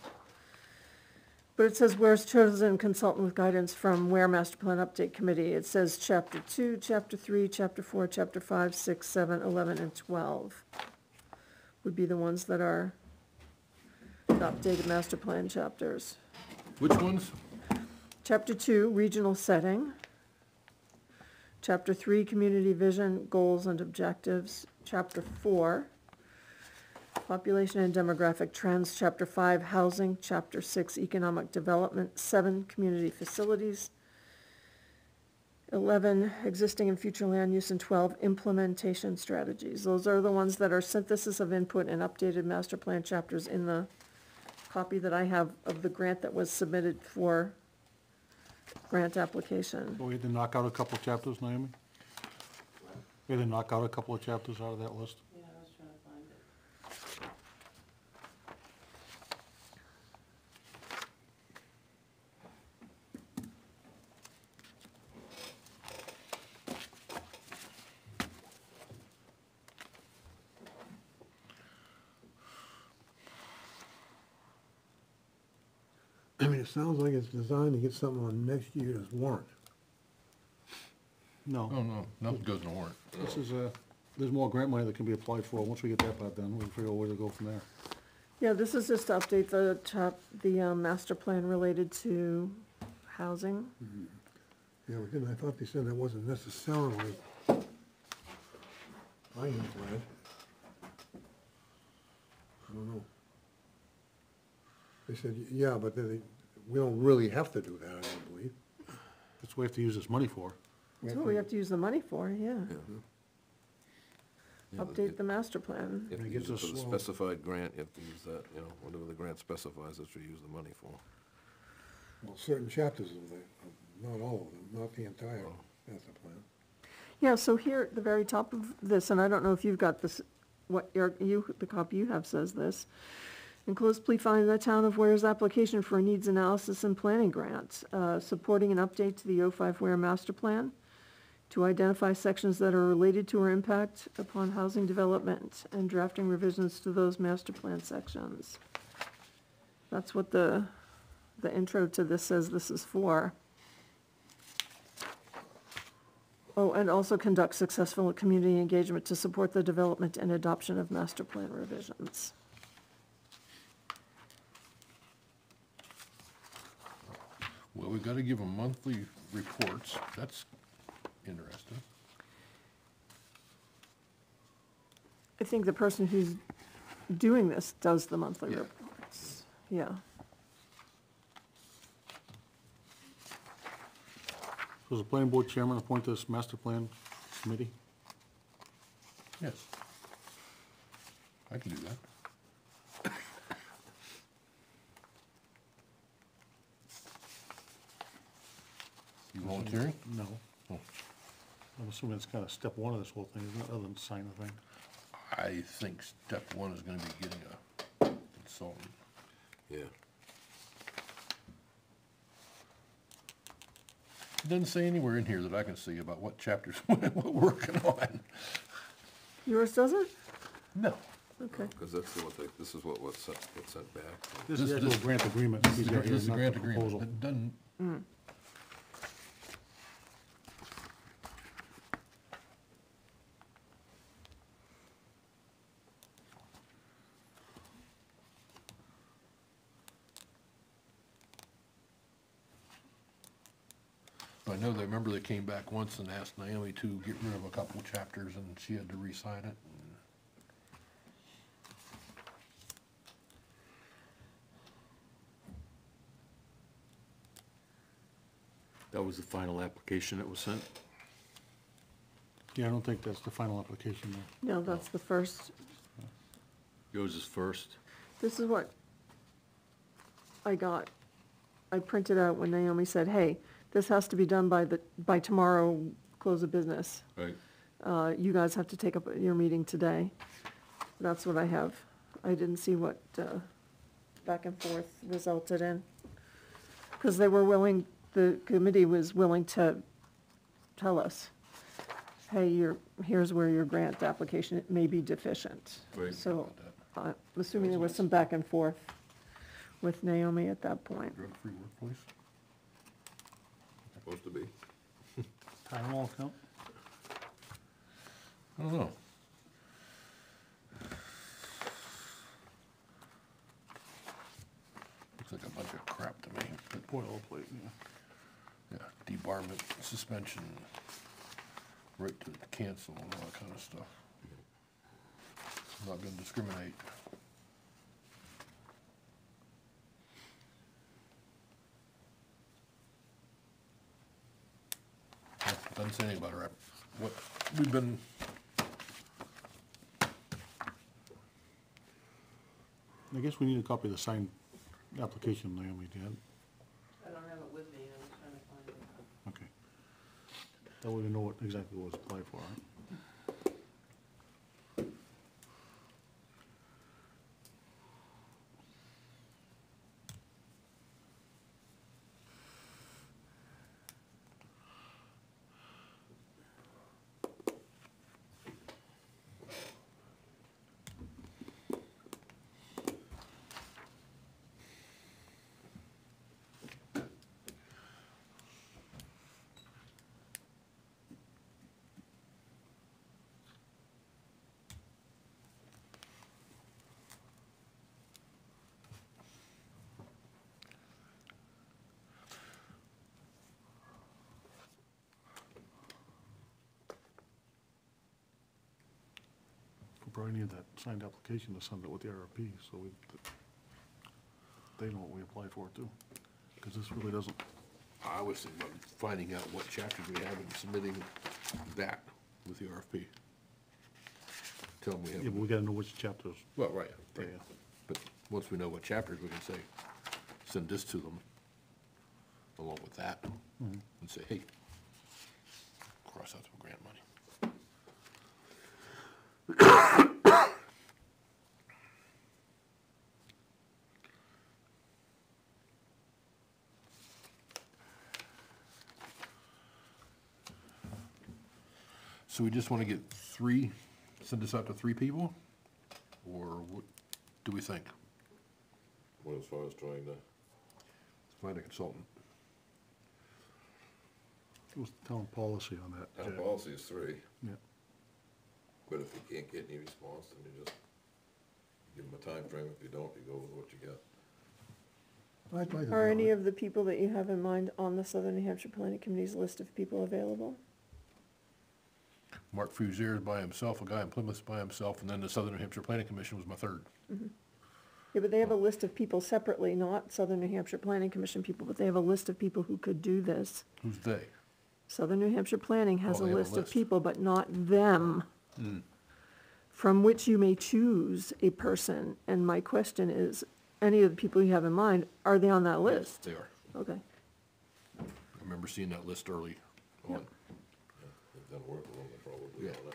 But it says Weare's chosen consultant with guidance from Weare Master Plan Update Committee, it says chapter two, chapter three, chapter four, chapter five, six, seven, eleven, and twelve. Would be the ones that are the updated master plan chapters. Which ones? Chapter two, regional setting. Chapter three, community vision, goals and objectives. Chapter four, population and demographic trends. Chapter five, housing. Chapter six, economic development. Seven, community facilities. Eleven, existing and future land use, and twelve, implementation strategies. Those are the ones that are synthesis of input and updated master plan chapters in the copy that I have of the grant that was submitted for grant application. We had to knock out a couple of chapters, Naomi? We had to knock out a couple of chapters out of that list? I mean, it sounds like it's designed to get something on next year's warrant. Oh, No, no, nothing goes in the warrant. this is, a, there's more grant money that can be applied for. Once we get that part done, we'll figure out where to go from there. Yeah, this is just to update the chap, the, um, master plan related to housing. Yeah, but then I thought they said that wasn't necessarily ironclad. I don't know. They said, yeah, but then they, we don't really have to do that, I don't believe. That's what we have to use this money for. That's what we have to use the money for, yeah. Yeah, Update the master plan. You have It to gets use it us for the slow. specified grant, you have to use that, you know, whatever the grant specifies, that's what you use the money for. Well, certain chapters of the, not all of them, not the entire oh. master plan. Yeah, so here at the very top of this, and I don't know if you've got this, what your, you, the copy you have says this. Enclosed plea finding the town of Weare's application for a needs analysis and planning grant, uh, supporting an update to the O5 Weare master plan to identify sections that are related to or impact upon housing development and drafting revisions to those master plan sections. That's what the, the intro to this says this is for. Oh, and also conduct successful community engagement to support the development and adoption of master plan revisions. Well, we've gotta give them monthly reports, that's interesting. I think the person who's doing this does the monthly Yeah. reports. Yeah. Does the planning board chairman appoint this master plan committee? Yes. I can do that. You volunteering? No. Oh. I'm assuming it's kind of step one of this whole thing, isn't it, other than sign the thing? I think step one is gonna be getting a consultant. Yeah. It doesn't say anywhere in here that I can see about what chapters we're working on. Yours doesn't? No. Okay. Because that's the what they, this is what, what's sent, what's sent back. This is This- the grant agreement. This is he's the got here, this is the not grant proposal. agreement. It doesn't, mm. Know they, remember they came back once and asked Naomi to get rid of a couple chapters and she had to re-sign it. That was the final application that was sent? Yeah, I don't think that's the final application though. No, that's the first, Yours is first? this is what I got. I printed out when Naomi said, hey, this has to be done by the, by tomorrow, close of business. Right. Uh, you guys have to take up your meeting today. That's what I have. I didn't see what, uh, back and forth resulted in. Because they were willing, the committee was willing to tell us, hey, you're, here's where your grant application may be deficient. Right. So, I'm assuming there was some back and forth with Naomi at that point. Drug-free workplace? Supposed to be. Tylenol account? I don't know. Looks like a bunch of crap to me, but, Boilerplate, yeah. yeah, debarment, suspension, right to cancel and all that kind of stuff. Not gonna discriminate. Yeah, Doesn't say anything about her, what, we've been, I guess we need a copy of the signed application, Naomi, do you have? I don't have it with me, I was trying to find it. Okay. That way we know what exactly what was applied for, right? Signed application to send it with the RFP, so we, they know what we apply for too. Because this really doesn't, I was thinking about finding out what chapters we have and submitting that with the RFP. Tell them we yeah, have, but we gotta know which chapters. well, right, right. Yeah. But once we know what chapters, we can say, send this to them along with that mm-hmm. and say, hey, cross out some grant money. So we just want to get three, send this out to three people? Or what do we think? Well, as far as trying to, Find a consultant. It was town policy on that. town Jack. policy is three, Yeah. but if you can't get any response, then you just give them a time frame. If you don't, you go with what you get. I'd like to Are do any it. of the people that you have in mind on the Southern New Hampshire Planning Committee's list of people available? Mark Fougere is by himself, a guy in Plymouth is by himself, and then the Southern New Hampshire Planning Commission was my third. Mm-hmm. Yeah, but they have a list of people separately, not Southern New Hampshire Planning Commission people, but they have a list of people who could do this. Who's they? Southern New Hampshire Planning has Oh, a they have a list of list. people, but not them, mm. from which you may choose a person. And my question is, any of the people you have in mind, are they on that list? They are. Okay. I remember seeing that list early on. They've done work they're Yeah.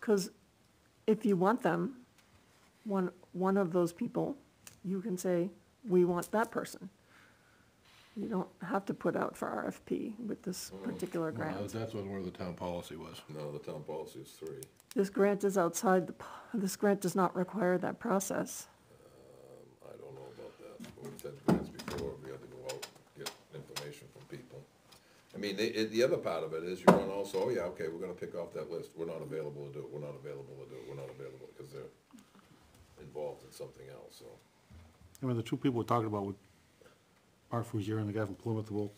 Because if you want them, one, one of those people, you can say, we want that person. You don't have to put out for RFP with this mm. particular grant. That's what where the town policy was. No, the town policy is three. This grant is outside, the p- this grant does not require that process. Um, I don't know about that. Had grants before, we had to go out, get information from people. I mean, the, the other part of it is you run also, oh yeah, okay, we're gonna pick off that list, we're not available to do it, we're not available to do it, we're not available, because they're involved in something else, so. I mean, the two people we're talking about with Art Fougere and the guy from Plymouth will,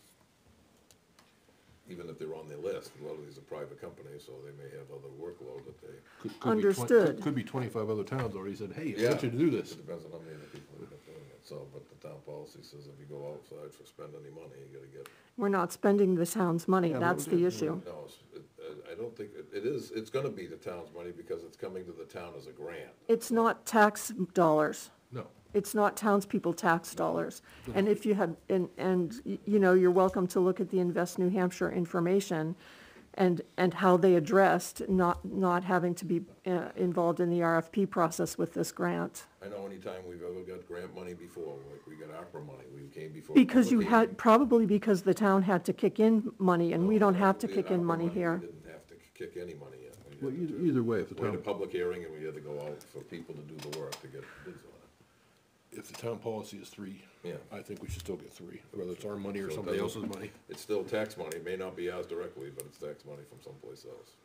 Even if they're on their list, a lot of these are private companies, so they may have other workload that they. Could- could be twen- Understood. could- Could be twenty-five other towns already said, hey, I Yeah. want you to do this. It depends on how many of the people that are doing it, so, but the town policy says if you go outside for spend any money, you gotta get We're not spending the town's money, Yeah, that's the issue. No, it's- it- I I don't think, it- it is, it's gonna be the town's money because it's coming to the town as a grant. It's not tax dollars. No. It's not townspeople tax dollars. And if you have, and, and, y- you know, you're welcome to look at the Invest New Hampshire information and, and how they addressed not, not having to be uh, involved in the RFP process with this grant. I know anytime we've ever got grant money before, like we got ARPA money, we came before. Because you had, probably because the town had to kick in money, and we don't have to kick in ARPA money here. We didn't have to kick any money in. We Well, had either, either way, if the We had a town, public hearing and we had to go out for people to do the work to get bids on if the town policy is three, Yeah. I think we should still get three, whether it's our money or So it somebody else's doesn't- money. It's still tax money, it may not be ours directly, but it's tax money from someplace else.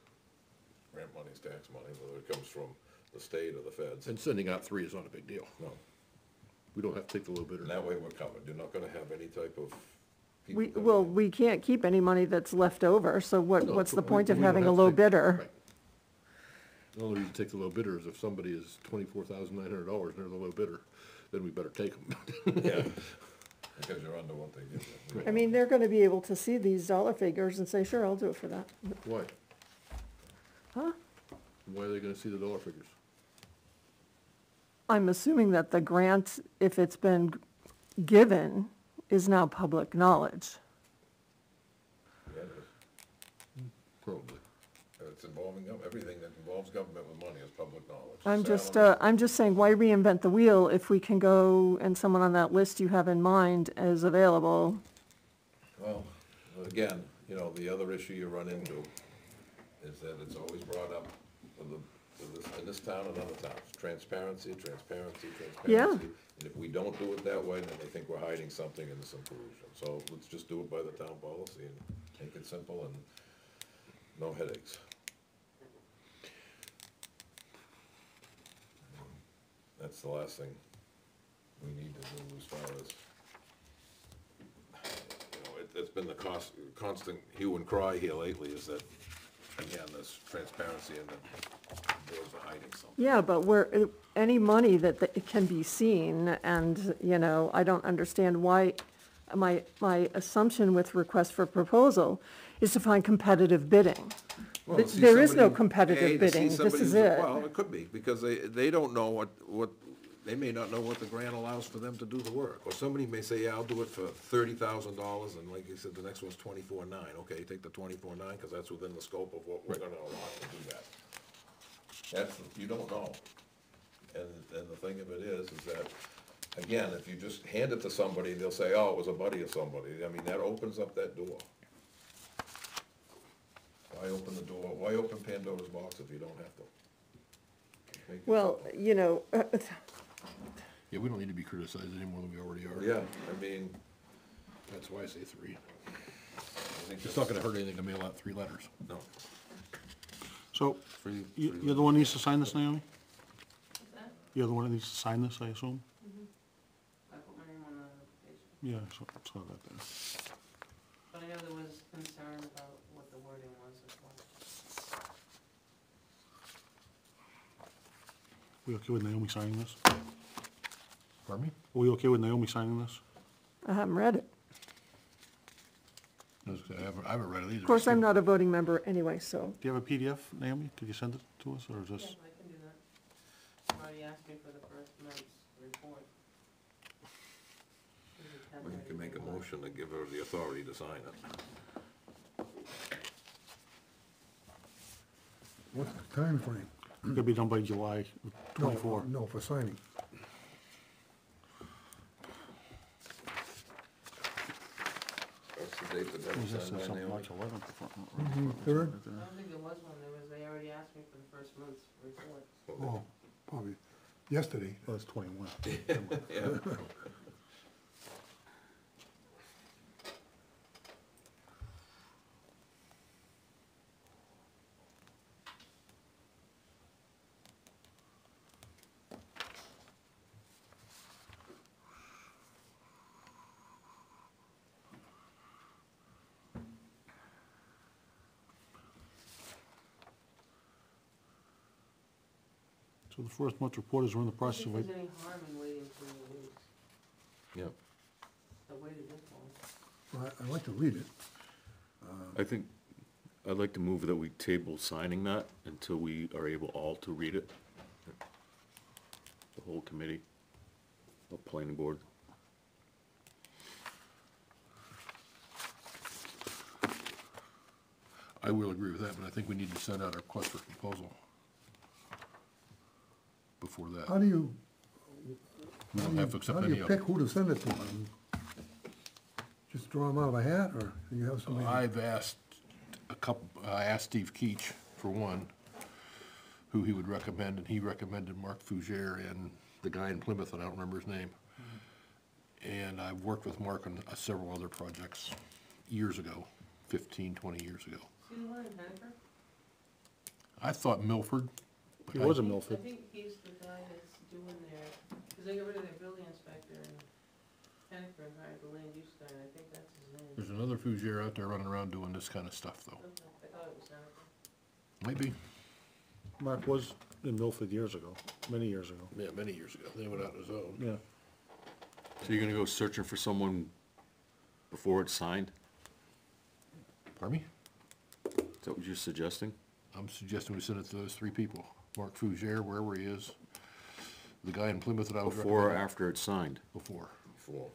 Grant money's tax money, whether it comes from the state or the feds. And sending out three is not a big deal. No, We don't have to take the low bidder. and that way we're covered. You're not gonna have any type of. people We, coming well, in. we can't keep any money that's left over, so what, No, what's the but we- point of we don't having a have to low take- bidder? right. The only reason to take the low bidder is if somebody is twenty-four thousand nine hundred dollars and they're the low bidder, then we better take them. Yeah, because you're under what they give you. I mean, they're gonna be able to see these dollar figures and say, sure, I'll do it for that. Why? Huh? Why are they gonna see the dollar figures? I'm assuming that the grant, if it's been given, is now public knowledge. Yeah, it is. Probably. It's involving, gov- everything that involves government with money is public knowledge. I'm just, uh, I'm just saying, why reinvent the wheel if we can go and someone on that list you have in mind is available? Well, again, you know, the other issue you run into is that it's always brought up for the, this, in this town and other towns, transparency, transparency, Yeah. transparency. And if we don't do it that way, then they think we're hiding something in some collusion. So let's just do it by the town policy and make it simple and no headaches. That's the last thing we need to do as far as you know, it, it's been the cost, constant hue and cry here lately is that again, this transparency and the boards are hiding something. Yeah, but where, any money that, that can be seen, and, you know, I don't understand why, my, my assumption with request for proposal is to find competitive bidding. Well, Th- see There is no somebody- A, competitive to see bidding, this somebody is it. Well, it could be, because they, they don't know what, what, they may not know what the grant allows for them to do the work. Or somebody may say, yeah, I'll do it for thirty thousand dollars, and like you said, the next one's twenty-four nine. Okay, take the twenty-four nine, because that's within the scope of what we're gonna allow to do that. That's, you don't know. And, and the thing of it is, is that, again, if you just hand it to somebody, they'll say, oh, it was a buddy of somebody. I mean, that opens up that door. Why open the door, why open Pandora's box if you don't have to? Make Well, simple. you know, uh, Yeah, we don't need to be criticized any more than we already are. Yeah, I mean, That's why I say three. I think It's not gonna hurt anything to mail out three letters. No, So, free, you- you're the one who needs to sign this, Naomi? What's that? You're the one that needs to sign this, I assume? I put my name on the application. Yeah, so, saw that there. But I know there was concern about what the wording was as well. We okay with Naomi signing this? Pardon me? Are we okay with Naomi signing this? I haven't read it. I was I haven't, I haven't read it either. Of course, I'm not a voting member anyway, so, Do you have a PDF, Naomi? Could you send it to us, or is Yeah, this? I can do that. You already asked me for the first month's report. This is well, you can make a motion to give her the authority to sign it. What's the timeframe? Could be done by July No, twenty-four. No, for signing. What's the date that that Was was this signed by something Naomi? March eleventh? Mm-hmm, third? I don't think there was one, there was, they already asked me for the first month's report. Oh, probably yesterday. Well, it's twenty-one. Yeah, first month report is we're in the process of, think there's any harm in waiting three weeks. yeah. I waited this long. Well, I- I'd like to read it. I think, I'd like to move that we table signing that until we are able all to read it. The whole committee, the planning board. I will agree with that, but I think we need to send out a request for proposal before that. How do you, We how don't have to you, accept how do any you of pick it. who to send it to? Just draw them out of a hat, or do you have somebody? I've asked a couple, I asked Steve Keach, for one, who he would recommend, and he recommended Mark Fougere and the guy in Plymouth, and I don't remember his name. And I've worked with Mark on uh, several other projects years ago, 15, 20 years ago. See the one in Henniker? I thought Milford. but he I- was in I Milford. think he's the guy that's doing their, because they got rid of their building inspector in Henniker and hired the land use guy, and I think that's his name. There's another Fougere out there running around doing this kind of stuff, though. Okay, I thought it was Henniker. Maybe, Mark was in Milford years ago, many years ago. yeah, many years ago. They went out on his own. Yeah. So you're gonna go searching for someone before it's signed? Pardon me? Is that what you're suggesting? I'm suggesting we send it to those three people. Mark Fougere, wherever he is. The guy in Plymouth that I was Before or recommending. after it's signed? Before, Four,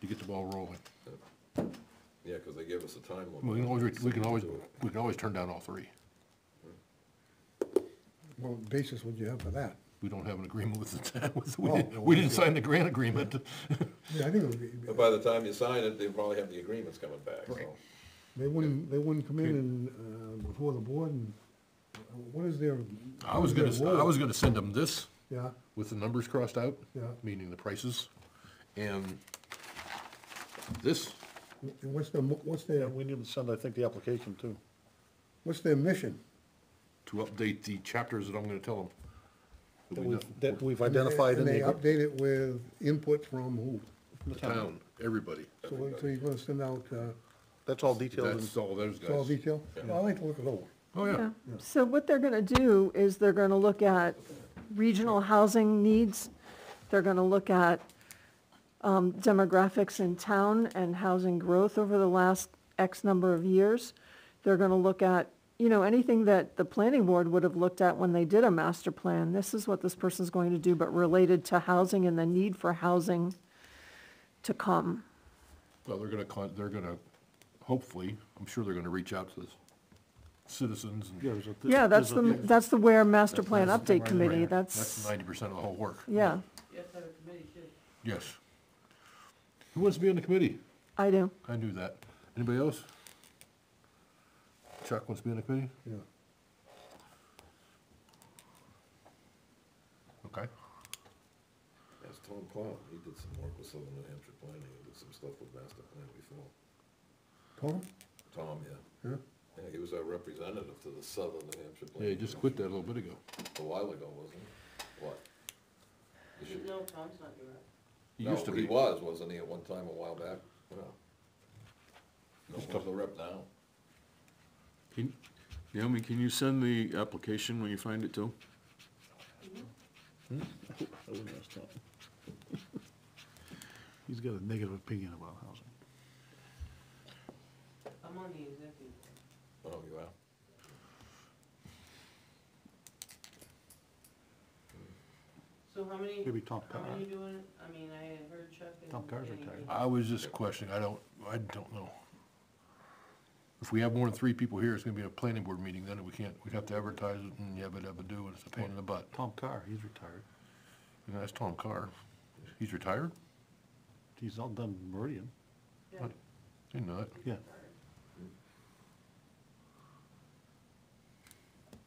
to get the ball rolling. yeah, because they gave us a time limit. We can always, we can always, we can always turn down all three. What basis would you have for that? We don't have an agreement with the town, with, we Oh, didn't, we didn't sign the grant agreement. Yeah, I think it would be, But by the time you sign it, they'll probably have the agreements coming back, so. they wouldn't, they wouldn't come in and, uh, before the board and, uh, what is their? I was what is gonna, their I was role? gonna send them this Yeah, with the numbers crossed out, yeah. meaning the prices, and this, And what's their, mo- what's Yeah, their, we need to send, I think, the application too. what's their mission? to update the chapters that I'm gonna tell them. That we've, that we've identified in And they the, update it with input from who? The town, everybody. So, so you're gonna send out, uh, that's all detailed in, That's all those it's all guys. detail? I'd like to look it over. Oh, yeah. So what they're gonna do is they're gonna look at regional housing needs. They're gonna look at um, demographics in town and housing growth over the last X number of years. They're gonna look at, you know, anything that the planning board would have looked at when they did a master plan. This is what this person's going to do, but related to housing and the need for housing to come. Well, they're gonna, con- they're gonna, hopefully, I'm sure they're gonna reach out to the citizens and. Yeah, there's a- Yeah, that's the, there's a- that's the Weare Master Plan That's- Update Committee, That's that's, ninety percent of the whole work. yeah, You have to have a committee too. Yes. Who wants to be on the committee? I do. I knew that. Anybody else? Chuck wants to be on the committee? Yeah. Okay. That's Tom Cloud, he did some work with Southern New Hampshire Planning, he did some stuff with master plan before. Tom? Tom, yeah. Yeah? Yeah, he was our representative to the Southern New Hampshire Yeah, Planning. he just quit that a little bit ago. A while ago, wasn't he? What? You should- No, Tom's not your rep. He No, used to he was, wasn't he, at one time a while back? No. No, he's the rep now. Can, Naomi, can you send the application when you find it too? Mm-hmm. Hmm? I wouldn't ask Tom. He's got a negative opinion about housing. I'm on the executive. Board. Oh, you are? So how many, Maybe Tom how Carr. many doing, I mean, I had heard Chuck and. Tom Carr's Danny retired. I was just questioning, I don't, I don't know. If we have more than three people here, it's gonna be a planning board meeting, then we can't, we have to advertise it and yabba dabba do, and it's a pain in the butt. Tom Carr, he's retired. And that's Tom Carr. He's retired? He's all done Meridian, Yeah. Didn't know that. yeah.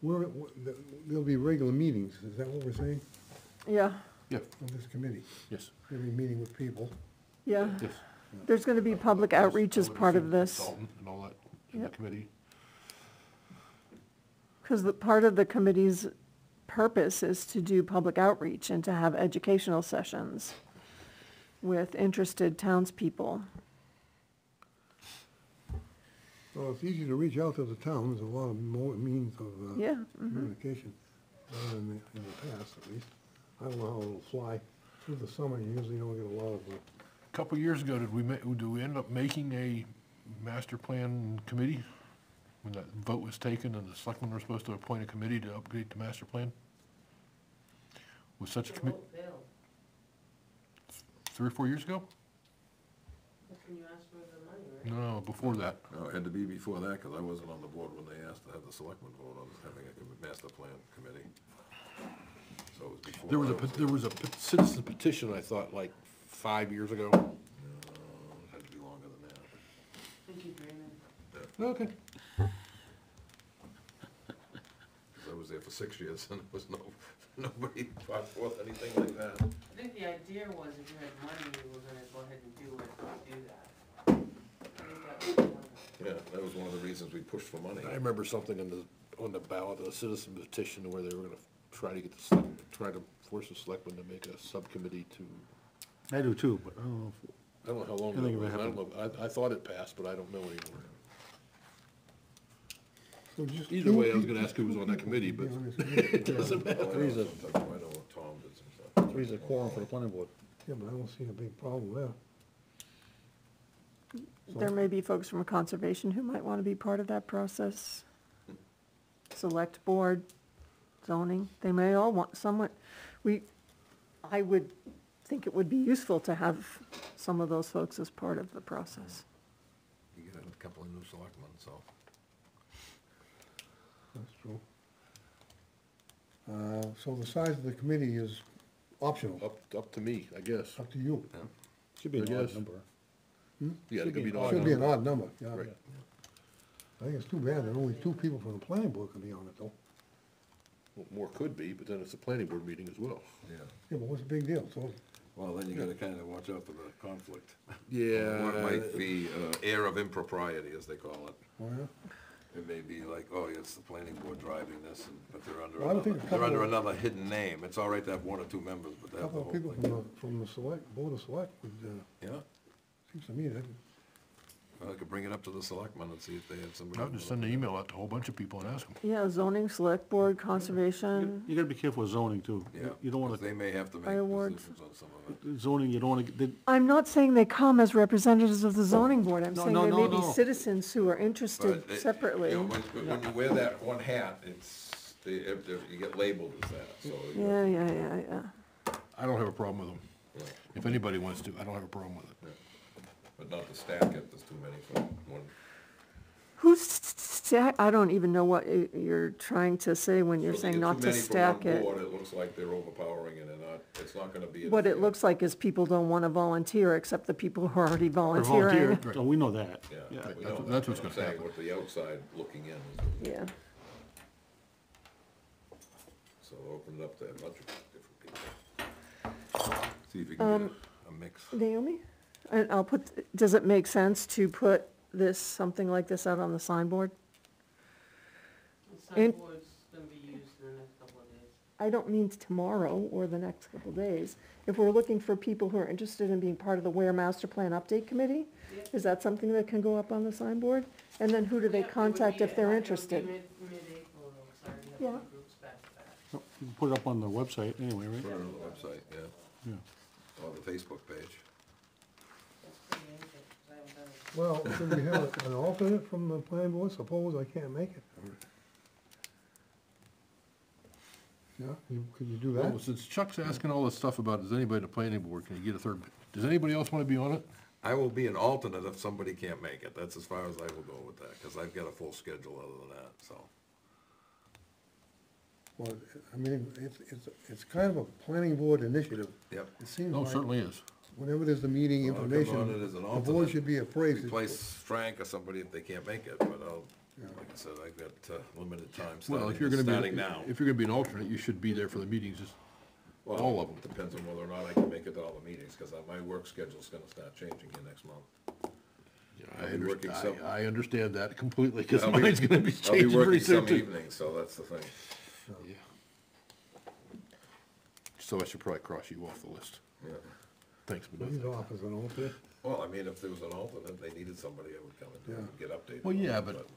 Where, wh- th- there'll be regular meetings, is that what we're saying, Yeah, Yeah, on this committee? yes, Every meeting with people. yeah. yes. There's gonna be public outreach as part of this, Consultant And all that, in the Yep. committee. because the, part of the committee's purpose is to do public outreach and to have educational sessions with interested townspeople. Well, it's easy to reach out to the town, there's a lot of mo- means of, uh, Yeah, mhm. communication, better than the- in the past, at least. I don't know how it'll fly. Through the summer, you usually don't get a lot of, uh, Couple years ago, did we ma, did we end up making a master plan committee? When that vote was taken and the selectmen were supposed to appoint a committee to update the master plan? Was such a The committee, failed. three or four years ago? That's when you asked for the money, right? No, before that. No, it had to be before that, because I wasn't on the board when they asked to have the selectmen vote on having a commi- master plan committee. So it was before. There was a, I pet- there was a pet- citizen petition, I thought, like, five years ago. No, it had to be longer than that. Thank you, Raymond. Okay. 'Cause I was there for six years and there was no, nobody brought forth anything like that. I think the idea was if you had money, you were gonna go ahead and do it, do that. I think that was one of the- Yeah, that was one of the reasons we pushed for money. I remember something in the, on the ballot, of a citizen petition where they were gonna try to get the, select- try to force the selectmen to make a subcommittee to, I do too, but I don't know if, I don't know how long I think ago, it it. I don't know, I, I thought it passed, but I don't know anymore. so just. Either two way, I was people- gonna ask who was on that committee, but be on this committee. it doesn't matter. Three's a- I know Tom did some stuff. three's a quorum for the planning board. Yeah, but I don't see a big problem there. There may be folks from conservation who might want to be part of that process. Select board, zoning, they may all want someone, we, I would think it would be useful to have some of those folks as part of the process. You get a couple of new selectmen, so. That's true. Uh, so the size of the committee is optional, Up, up to me, I guess. up to you. Should be an I odd number. Yeah, it could be an odd Should be an number. odd number, yeah. Right. I think it's too bad that only two people from the planning board can be on it, though. Well, More could be, but then it's a planning board meeting as well. Yeah. Yeah, but what's the big deal? So, Well, then you gotta kinda watch out for the conflict. Yeah. What might be, uh, air of impropriety, as they call it. oh, yeah? It may be like, oh, it's the planning board driving this, and, but they're under, Well, I don't think another- a they're under of- another hidden name. It's all right to have one or two members, but A they have the couple whole of people thing. from the, from the select, board of select would, uh, Yeah? Seems to me that I could bring it up to the selectmen and see if they have somebody. I'll just send an email out to a whole bunch of people and ask them. Yeah, zoning, select board, conservation, You gotta be careful with zoning too. Yeah, You don't wanna, 'cause they may have to make Fire decisions on some of it. zoning, you don't wanna, get- they- I'm not saying they come as representatives of the zoning board, I'm No, saying no, there may no, be no. citizens who are interested But it- separately. you know, When, when you wear that one hat, it's, they, if, if you get labeled as that, so. you- Yeah, yeah, yeah, yeah. I don't have a problem with them. If anybody wants to, I don't have a problem with it. But not to stack it, there's too many for one. Who's, sta- I don't even know what y- you're trying to say when you're So if saying you get not too to many for stack one it. board, It looks like they're overpowering and they're not, it's not gonna be. What it interfered. looks like is people don't wanna volunteer, except the people who are already they're volunteer, volunteering. oh, we know that. Yeah, Yeah. we That's- know that's that, what's but I'm gonna saying happen. With the outside looking in, Yeah, so open it up to a bunch of different people. See if you can Um, get a- a mix. Naomi, and I'll put, does it make sense to put this, something like this out on the signboard? The In- signboard's gonna be used in the next couple of days. I don't mean tomorrow or the next couple of days. If we're looking for people who are interested in being part of the Weare Master Plan Update Committee, Yep. is that something that can go up on the signboard? And then who do they Yeah, it would contact be- if they're it would be interested? mid- Mid-April, though, 'cause I already have Yeah. two groups back to back. You can Put it up on the website anyway, right? Put it on the website, yeah, Yeah. or the Facebook page. That's pretty ancient, 'cause I haven't done it. Well, should we have an alternate from the planning board, suppose I can't make it? Yeah, you, could you do Well, that? since Chuck's asking all this stuff about, does anybody in the planning board, can you get a third, does anybody else wanna be on it? I will be an alternate if somebody can't make it, that's as far as I will go with that, cause I've got a full schedule other than that, so. Well, I mean, it's, it's, it's kind of a planning board initiative. Yep. It seems No, like certainly is. Whenever there's the meeting Well, I'll come information, on it as an the board alternate. should be appraised. Replace Frank or somebody if they can't make it, but I'll, like I said, I've got uh, limited time Well, if starting, you're gonna be, starting now. if you're gonna be an alternate, you should be there for the meetings, just Well, all of 'em. Depends on whether or not I can make it to all the meetings, cause uh, my work schedule's gonna start changing here next month. I I'll be working understand, some- I, I understand that completely, cause I'll be- mine's gonna be I'll be changing working pretty soon some too. evenings, so that's the thing. Yeah. So I should probably cross you off the list. Yeah. Thanks, but no He's thanks. off as an alternate. Well, I mean, if there was an alternate, they needed somebody, I would come and do it and get updated. Well, on yeah, it, but-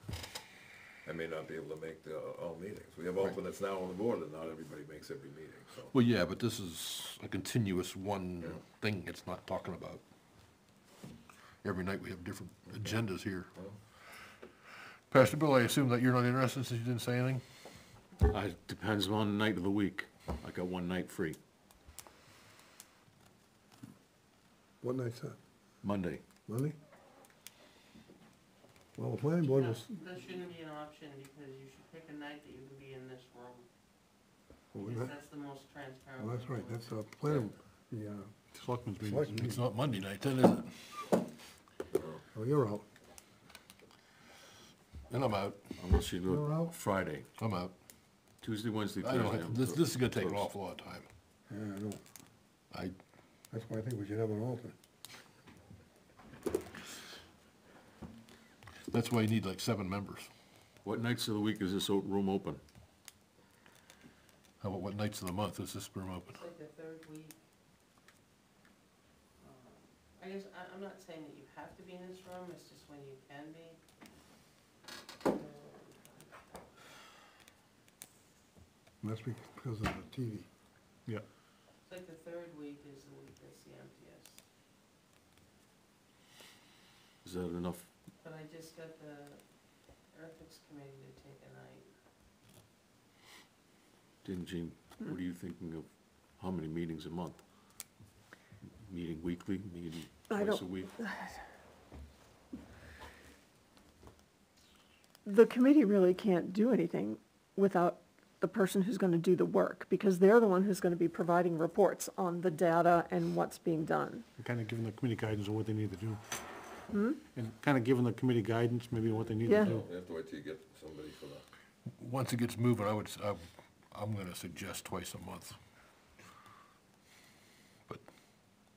I may not be able to make the, uh, all meetings. We have alternates now on the board, and not everybody makes every meeting, so. Well, yeah, but this is a continuous one thing it's not talking about. Every night we have different agendas here. Pastor Bill, I assume that you're not interested since you didn't say anything? Uh, depends on the night of the week. I got one night free, What night's that? Monday. Monday? Well, the planning board was, That shouldn't be an option, because you should pick a night that you can be in this room, well, because that- that's the most transparent. well, that's right, to do it. that's, a planning, yeah, uh, Selectmen's meeting. Selectmen's It's not Monday night then, is it? oh, you're out. And I'm out, Unless you You're do it out? Friday, I'm out. Tuesday, Wednesday, I Thursday. don't, I'm have- this, this is gonna take an closed. awful lot of time. Yeah, I know. I, That's why I think we should have an alternate. that's why you need like seven members. What nights of the week is this o- room open? How about what nights of the month is this room open? It's like the third week. Um, I guess, I, I'm not saying that you have to be in this room, it's just when you can be. Um, Must be because of the TV. Yeah. It's like the third week is the week that's the emptiest. Is that enough? But I just got the ethics committee to take a night. Didn't Jean, hmm. what are you thinking of, how many meetings a month? Meeting weekly, meeting I twice a don't- week? The committee really can't do anything without the person who's gonna do the work, because they're the one who's gonna be providing reports on the data and what's being done. Kind of giving the committee guidance on what they need to do. And kind of giving the committee guidance, maybe what they need Yeah. to do. No, You have to wait till you get somebody for the, Once it gets moving, I would, s- I- I'm gonna suggest twice a month. But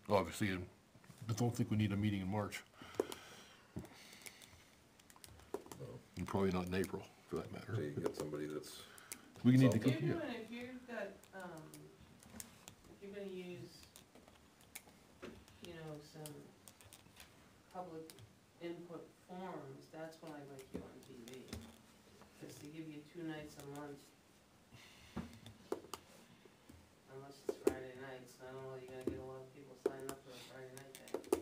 obviously, I don't think we need a meeting in March. And probably not in April, for that till matter. you get somebody that's, We need to, If you're go- yeah. if you've got, um, if you're gonna use, you know, some public input forums, that's when I like you on TV. Cause they give you two nights a month, unless it's Friday nights, I don't know, you're gonna get a lot of people signing up for a Friday night thing.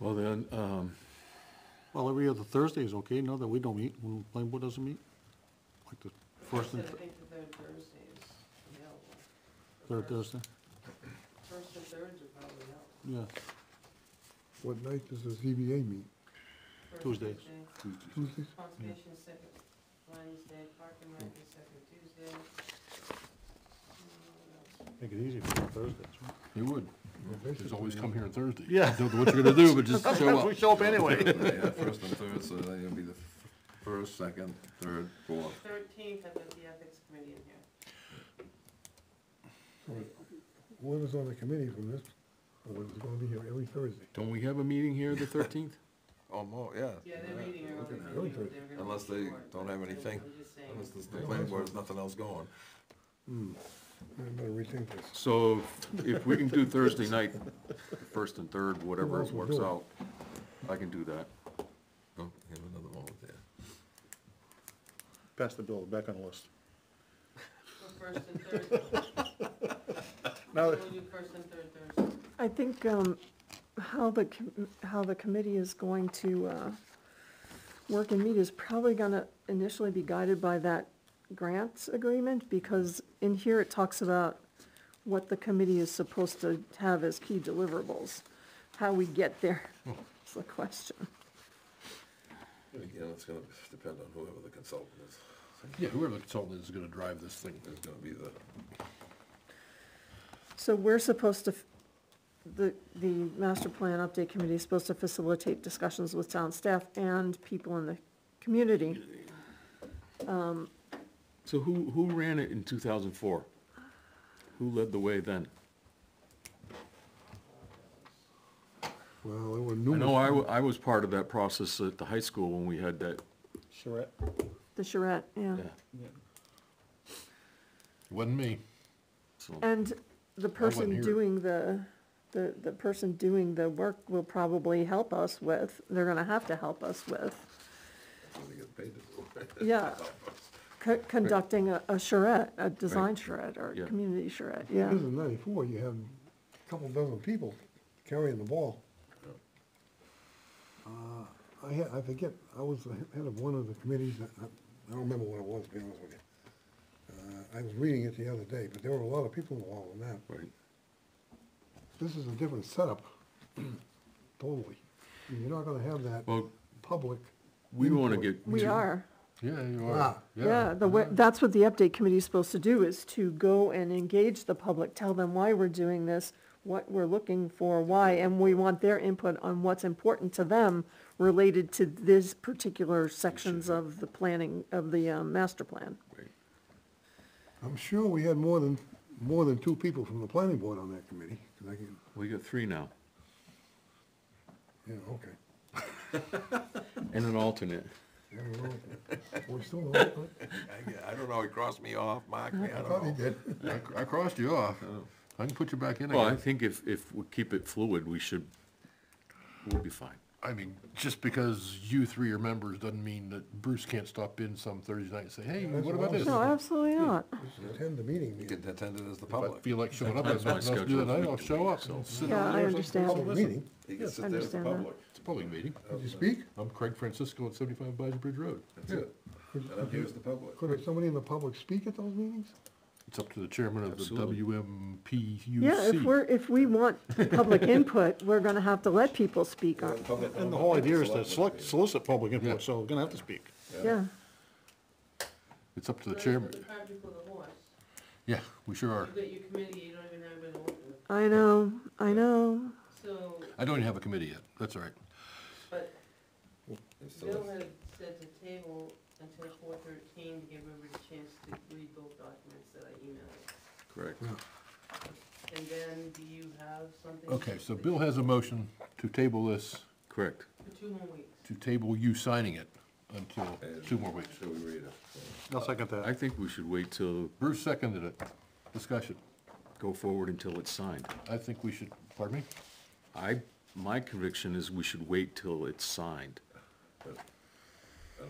Well, then, um, Well, every other Thursday is okay, now that we don't meet, when the planning board doesn't meet? Like the first and I think the third Thursday is available. Third Thursday? First and thirds are probably out. Yeah, What night does the ZBA meet? First Tuesdays. Tuesday, Tuesdays? Conservation second Wednesday, Park and Rec is second Tuesday. What else? make it easy for Thursdays, right? You would. Well, Just always come here on Thursday. Yeah. Don't know what you're gonna do, but just show Sometimes we up. show up anyway. Yeah, first and third, so then it'll be the f- first, second, third, fourth. Thirteenth, I've got the ethics committee in here. One is on the committee from this, or is gonna be here every Thursday? don't we have a meeting here the thirteenth? Oh, more, yeah. Yeah, they're meeting early, okay. but they were- they were gonna Unless they short, don't but have I'm- anything. Just saying. Unless the the planning board has nothing else going. Hmm. I better rethink this. So if we can do Thursday night, first and third, whatever else works out, I can do that. Oh, have another moment there. Pastor Bill, back on the list. For first and third, Now, we'll do first and third Thursday. I think, um, how the, com- how the committee is going to, uh, work and meet is probably gonna initially be guided by that grant agreement, because in here it talks about what the committee is supposed to have as key deliverables. How we get there is the question. Again, it's gonna depend on whoever the consultant is. Yeah, whoever the consultant is gonna drive this thing. is gonna be the, So we're supposed to, f- the, the master plan update committee is supposed to facilitate discussions with town staff and people in the community. Um, so who, who ran it in two thousand four? Who led the way then? Well, there were I numerous. know I, wa- I was part of that process at the high school when we had that, charrette, The charrette, yeah. yeah, It wasn't me. so. And the person here. doing the, the, the person doing the work will probably help us with, they're gonna have to help us with, what they get paid to do. yeah, co- conducting a, a charrette, a design Right. charrette or Yeah. a community charrette, yeah. This is ninety-four, you have a couple dozen people carrying the ball. I had, I forget, I was the head of one of the committees, I, I don't remember what it was, to be honest with you. Uh, I was reading it the other day, but there were a lot of people involved in that. Right. This is a different setup, totally. You're not gonna have that Well, public. we wanna input. get. We to- are, Yeah, you Ah. are. yeah, the, wa- that's what the update committee is supposed to do, is to go and engage the public, tell them why we're doing this, what we're looking for, why, and we want their input on what's important to them related to this particular sections of the planning, of the, um, master plan. Right. I'm sure we had more than, more than two people from the planning board on that committee, 'cause I can, We got three now, yeah, okay. and an alternate. I don't know. We're still, on it. I I don't know, he crossed me off, marked me, I I don't thought he know. did. I, I crossed you off. I can put you back in Well, I again. think if, if we keep it fluid, we should, we'll be fine. I mean, just because you three are members doesn't mean that Bruce can't stop in some Thursday night and say, hey, That's what what about I this? was No, absolutely not. Just Attend the meeting. You can attend it as the If I public. feel like showing up, I have Sometimes my nothing else to do that night, I'll show up. so- and sit Yeah, over I there or understand. something. Public Listen. meeting. You can sit there as the Understand that. public. It's a public meeting. Did you speak? I'm Craig Francisco at seventy-five Bayou Bridge Road. That's it. And I'm here as the public. Could somebody in the public speak at those meetings? It's up to the chairman of the Absolutely. WMPUC. Yeah, if we're, if we want public input, we're gonna have to let people speak on, and the whole idea is to select, solicit public Yeah. input, so we're gonna have to speak. yeah. It's up to the But chairman. The cart before the horse. Yeah, we sure are. You got your committee, you don't even have an open, I know, I know. so, I don't even have a committee yet. That's all right. but Bill have- had said to table until four thirteen to give everybody a chance to read both documents that I emailed. Correct. And then, do you have something? Okay, so Bill has a motion to table this, Correct. For two more weeks. to table you signing it until two more weeks. Shall we read it? I'll second I that. think we should wait till, Bruce seconded it. Discussion. go forward until it's signed. I think we should, pardon me? I, my conviction is we should wait till it's signed And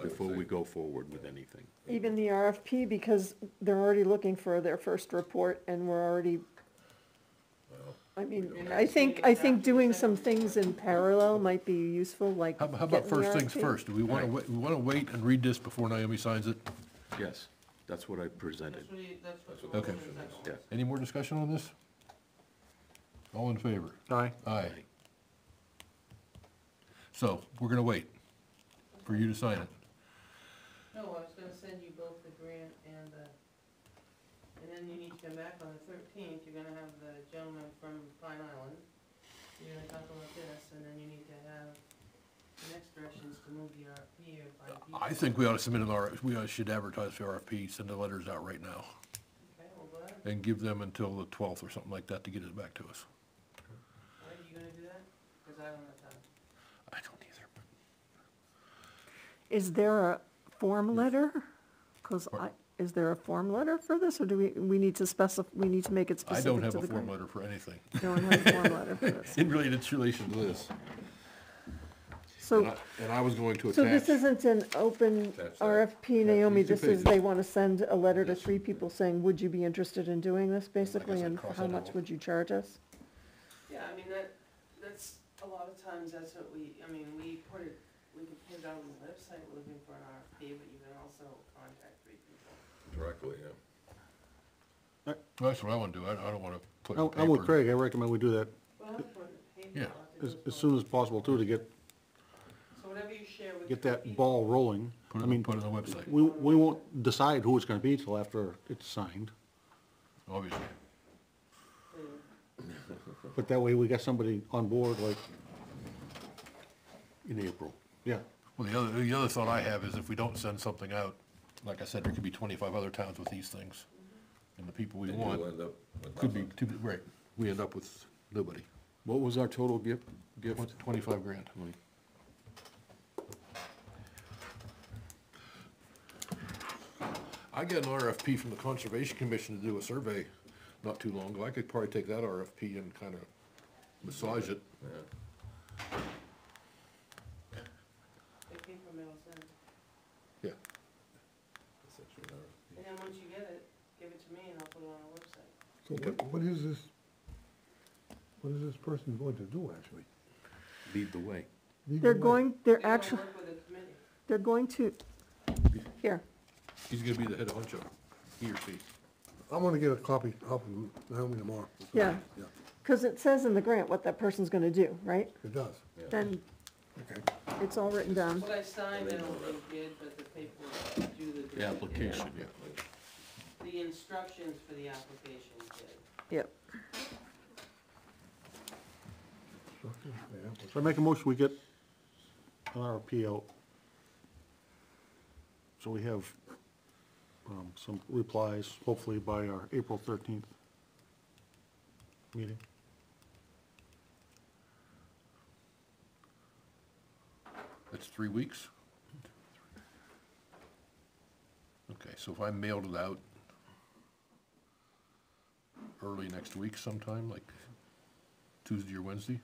I before we think- go forward with anything. Even the RFP, because they're already looking for their first report and we're already, I mean, I think, I think doing some things in parallel might be useful, like How, how about getting the first things RFP. first? Do we wanna, Right. wait- we wanna wait and read this before Naomi signs it? Yes, that's what I presented. That's what he, that's what. That's the what the Okay. motion is. Yeah. Any more discussion on this? All in favor? Aye. Aye. So, we're gonna wait for you to sign it. No, I was gonna send you both the grant and the, and then you need to come back on the thirteenth, you're gonna have the gentleman from Pine Island. You're gonna talk about this, and then you need to have the next directions to move the RFP or find people. I think we ought to submit an R, we ought- should advertise the RFP, send the letters out right now, Okay, well, go ahead, and give them until the twelfth or something like that to get it back to us. are you gonna do that? Cause I don't have time. I don't either. Is there a form letter? Cause I, is there a form letter for this, or do we, we need to specify, we need to make it specific I specific don't have a form letter for anything, No one has a form letter for this. in related relation to this. And So, I, and I was going to so this attach, isn't an open Attach that. RFP, Naomi, these two this is, pages. they wanna send a letter to three people saying, would you be interested in doing this, basically, said, and cross how that much out. would you charge us? Yeah, I mean, that, that's, a lot of times, that's what we, I mean, we put it, we can put it out on the website, we're looking for an RFP, but you can also contact three people. Directly, yeah. that's what I wanna do, I, I don't wanna put in I'm I'm with paper. Craig, I recommend we do that Well, I'll put it in paper, Yeah. I'll to as, go as soon as possible too, to get, So whatever you share with. get three that people- ball rolling. Put I it, mean, put it on the website, we, we won't decide who it's gonna be till after it's signed, obviously. Yeah. but that way we got somebody on board, like, In April. yeah. Well, the other, the other thought I have is if we don't send something out, like I said, there could be twenty-five other towns with these things. And the people we And want you'll end up with could be, nothing. too- right, we end up with nobody. What was our total gift, gift? Twenty-five grand. Twenty. I got an RFP from the Conservation Commission to do a survey not too long ago. I could probably take that RFP and kind of massage it. Yeah. The paper mail sent, Yeah. Essentially, no. and then once you get it, give it to me and I'll put it on our website. So what, what is this, what is this person going to do, actually? Lead the way. Lead They're way? going, they're actually, work with a committee. they're going to, here, He's gonna be the head of honcho, he or she. I'm gonna get a copy off of Naomi tomorrow. Yeah. Yeah, cause it says in the grant what that person's gonna do, right? it does, Then okay. it's all written down. What I signed, I don't think did, but the paper do the. The application, yeah. The instructions for the application did. Yep. So I make a motion, we get an RFP out. So we have, um, some replies, hopefully by our April thirteenth meeting. That's three weeks? Okay, so if I mailed it out early next week sometime, like Tuesday or Wednesday,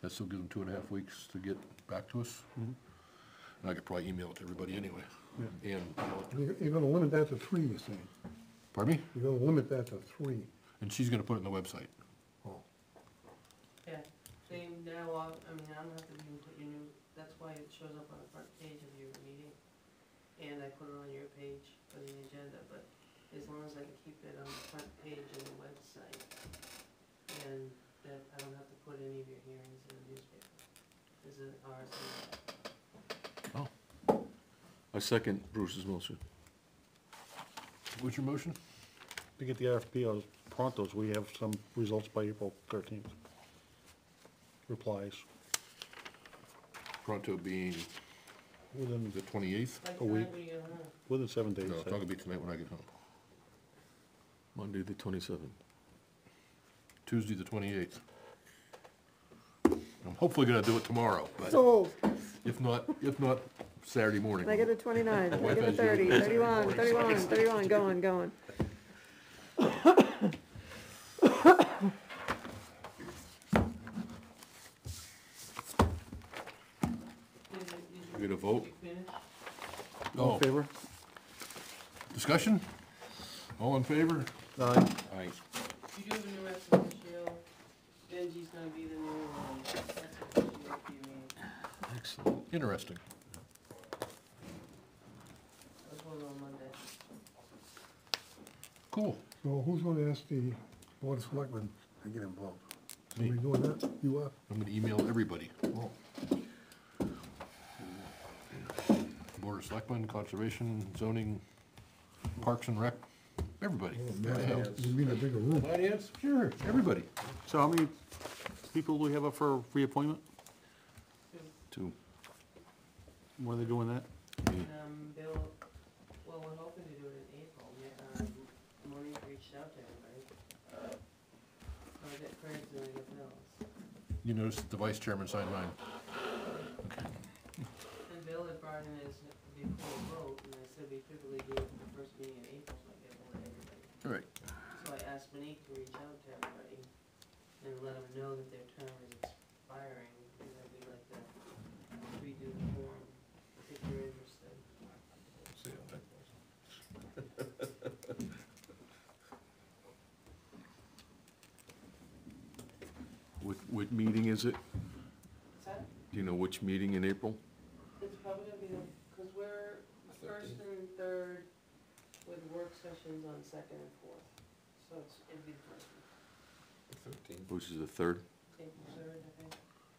that still gives them two and a half weeks to get back to us. Mm-hmm. And I could probably email it to everybody anyway. And, you know, You're, you're gonna limit that to three, you're saying? pardon me? You're gonna limit that to three? And she's gonna put it on the website. Oh, Yeah, they now, all- I mean, I don't have to even put your new, that's why it shows up on the front page of your meeting. And I put it on your page for the agenda, but as long as I can keep it on the front page of the website, and that I don't have to put any of your hearings in the newspaper. Is it RSA? Oh. I second Bruce's motion. What's your motion? To get the RFP out pronto, so we have some results by April thirteenth. Replies Pronto being within, the twenty-eighth? By the A time week. we get within seven days. No, it's not gonna be tonight when I get home. Monday, the twenty-seventh. Tuesday, the twenty-eighth. I'm hopefully gonna do it tomorrow, but if not, if not, Saturday morning. negative twenty-nine, negative thirty, thirty-one, thirty-one, thirty-one, going, going. We gonna vote? all in favor? discussion? All in favor? Aye. Aye. You do have a new estimate, Cheryl. Benji's gonna be the new, estimate she'll be made. Excellent. Interesting. That's one on Monday. Cool. So who's gonna ask the board of selectmen to get involved? Are Me. we doing that? You are? I'm gonna email everybody. Oh. Board of Selectmen, Conservation, Zoning, Parks and Rec, everybody. You mean a bigger room? Finance, sure, everybody. So how many people do we have up for reappointment? Two. When are they doing that? Um, Bill, well, we're hoping to do it in April, yeah, um, Maureen reached out to everybody. So I get Craig's doing the bills. You noticed the vice chairman signed mine. And Bill had brought in his, before vote, and I said we typically do it the first meeting in April, so I get hold of everybody. All right. So I asked Monique to reach out to everybody and let them know that their term is expiring, and that we'd like to redo the form, if you're interested. See how that goes. What, what meeting is it? What's that? Do you know which meeting in April? It's probably gonna be the, cause we're first and third with work sessions on second and fourth. So it's, it'd be the first one, Thirteen. Which is the third? April third, I think.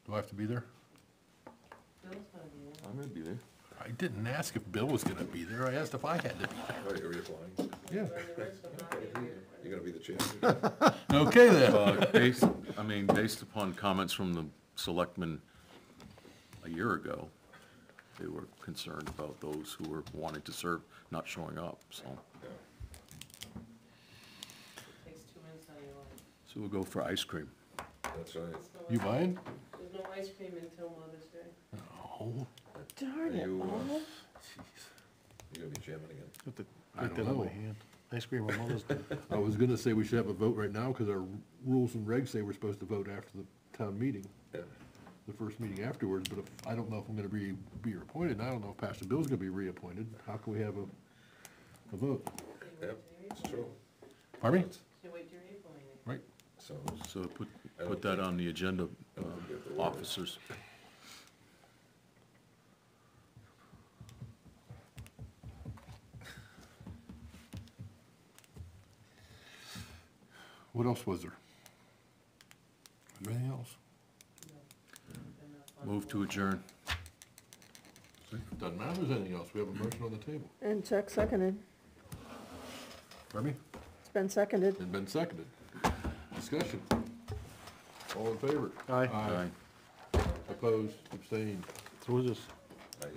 Do I have to be there? Bill's gonna be there. I'm gonna be there. I didn't ask if Bill was gonna be there. I asked if I had to be you're reapplying. there. Run the risk of not being here. You're gonna be the chair. Okay then. Uh, based, I mean, based upon comments from the selectmen a year ago, they were concerned about those who were wanting to serve not showing up, so. Takes two minutes out your life. So we'll go for ice cream. That's right. No You ice- buying? There's no ice cream until Mother's Day. Oh, Darn it, You, uh, all. You're gonna be chairman again. Have to I Take don't that out by know. hand. Ice cream on Mother's Day. I was gonna say we should have a vote right now, cause our rules and regs say we're supposed to vote after the town meeting, Yeah. The first meeting afterwards, but if, I don't know if I'm gonna be, be reappointed, and I don't know if Pastor Bill's gonna be reappointed, how can we have a, a vote? So Yep, till it's true. meeting. Pardon me? So wait till your April meeting. Right, So, So put, put that on the agenda, I don't think we have to uh, officers. what else? Was there anything else? They're not fun. Move to adjourn. Doesn't matter if there's anything else, we have a motion on the table. And Chuck seconded. Pardon me? It's been seconded. It's been seconded. Discussion. All in favor? Aye. Aye. Opposed, abstained. So who's this? I, I,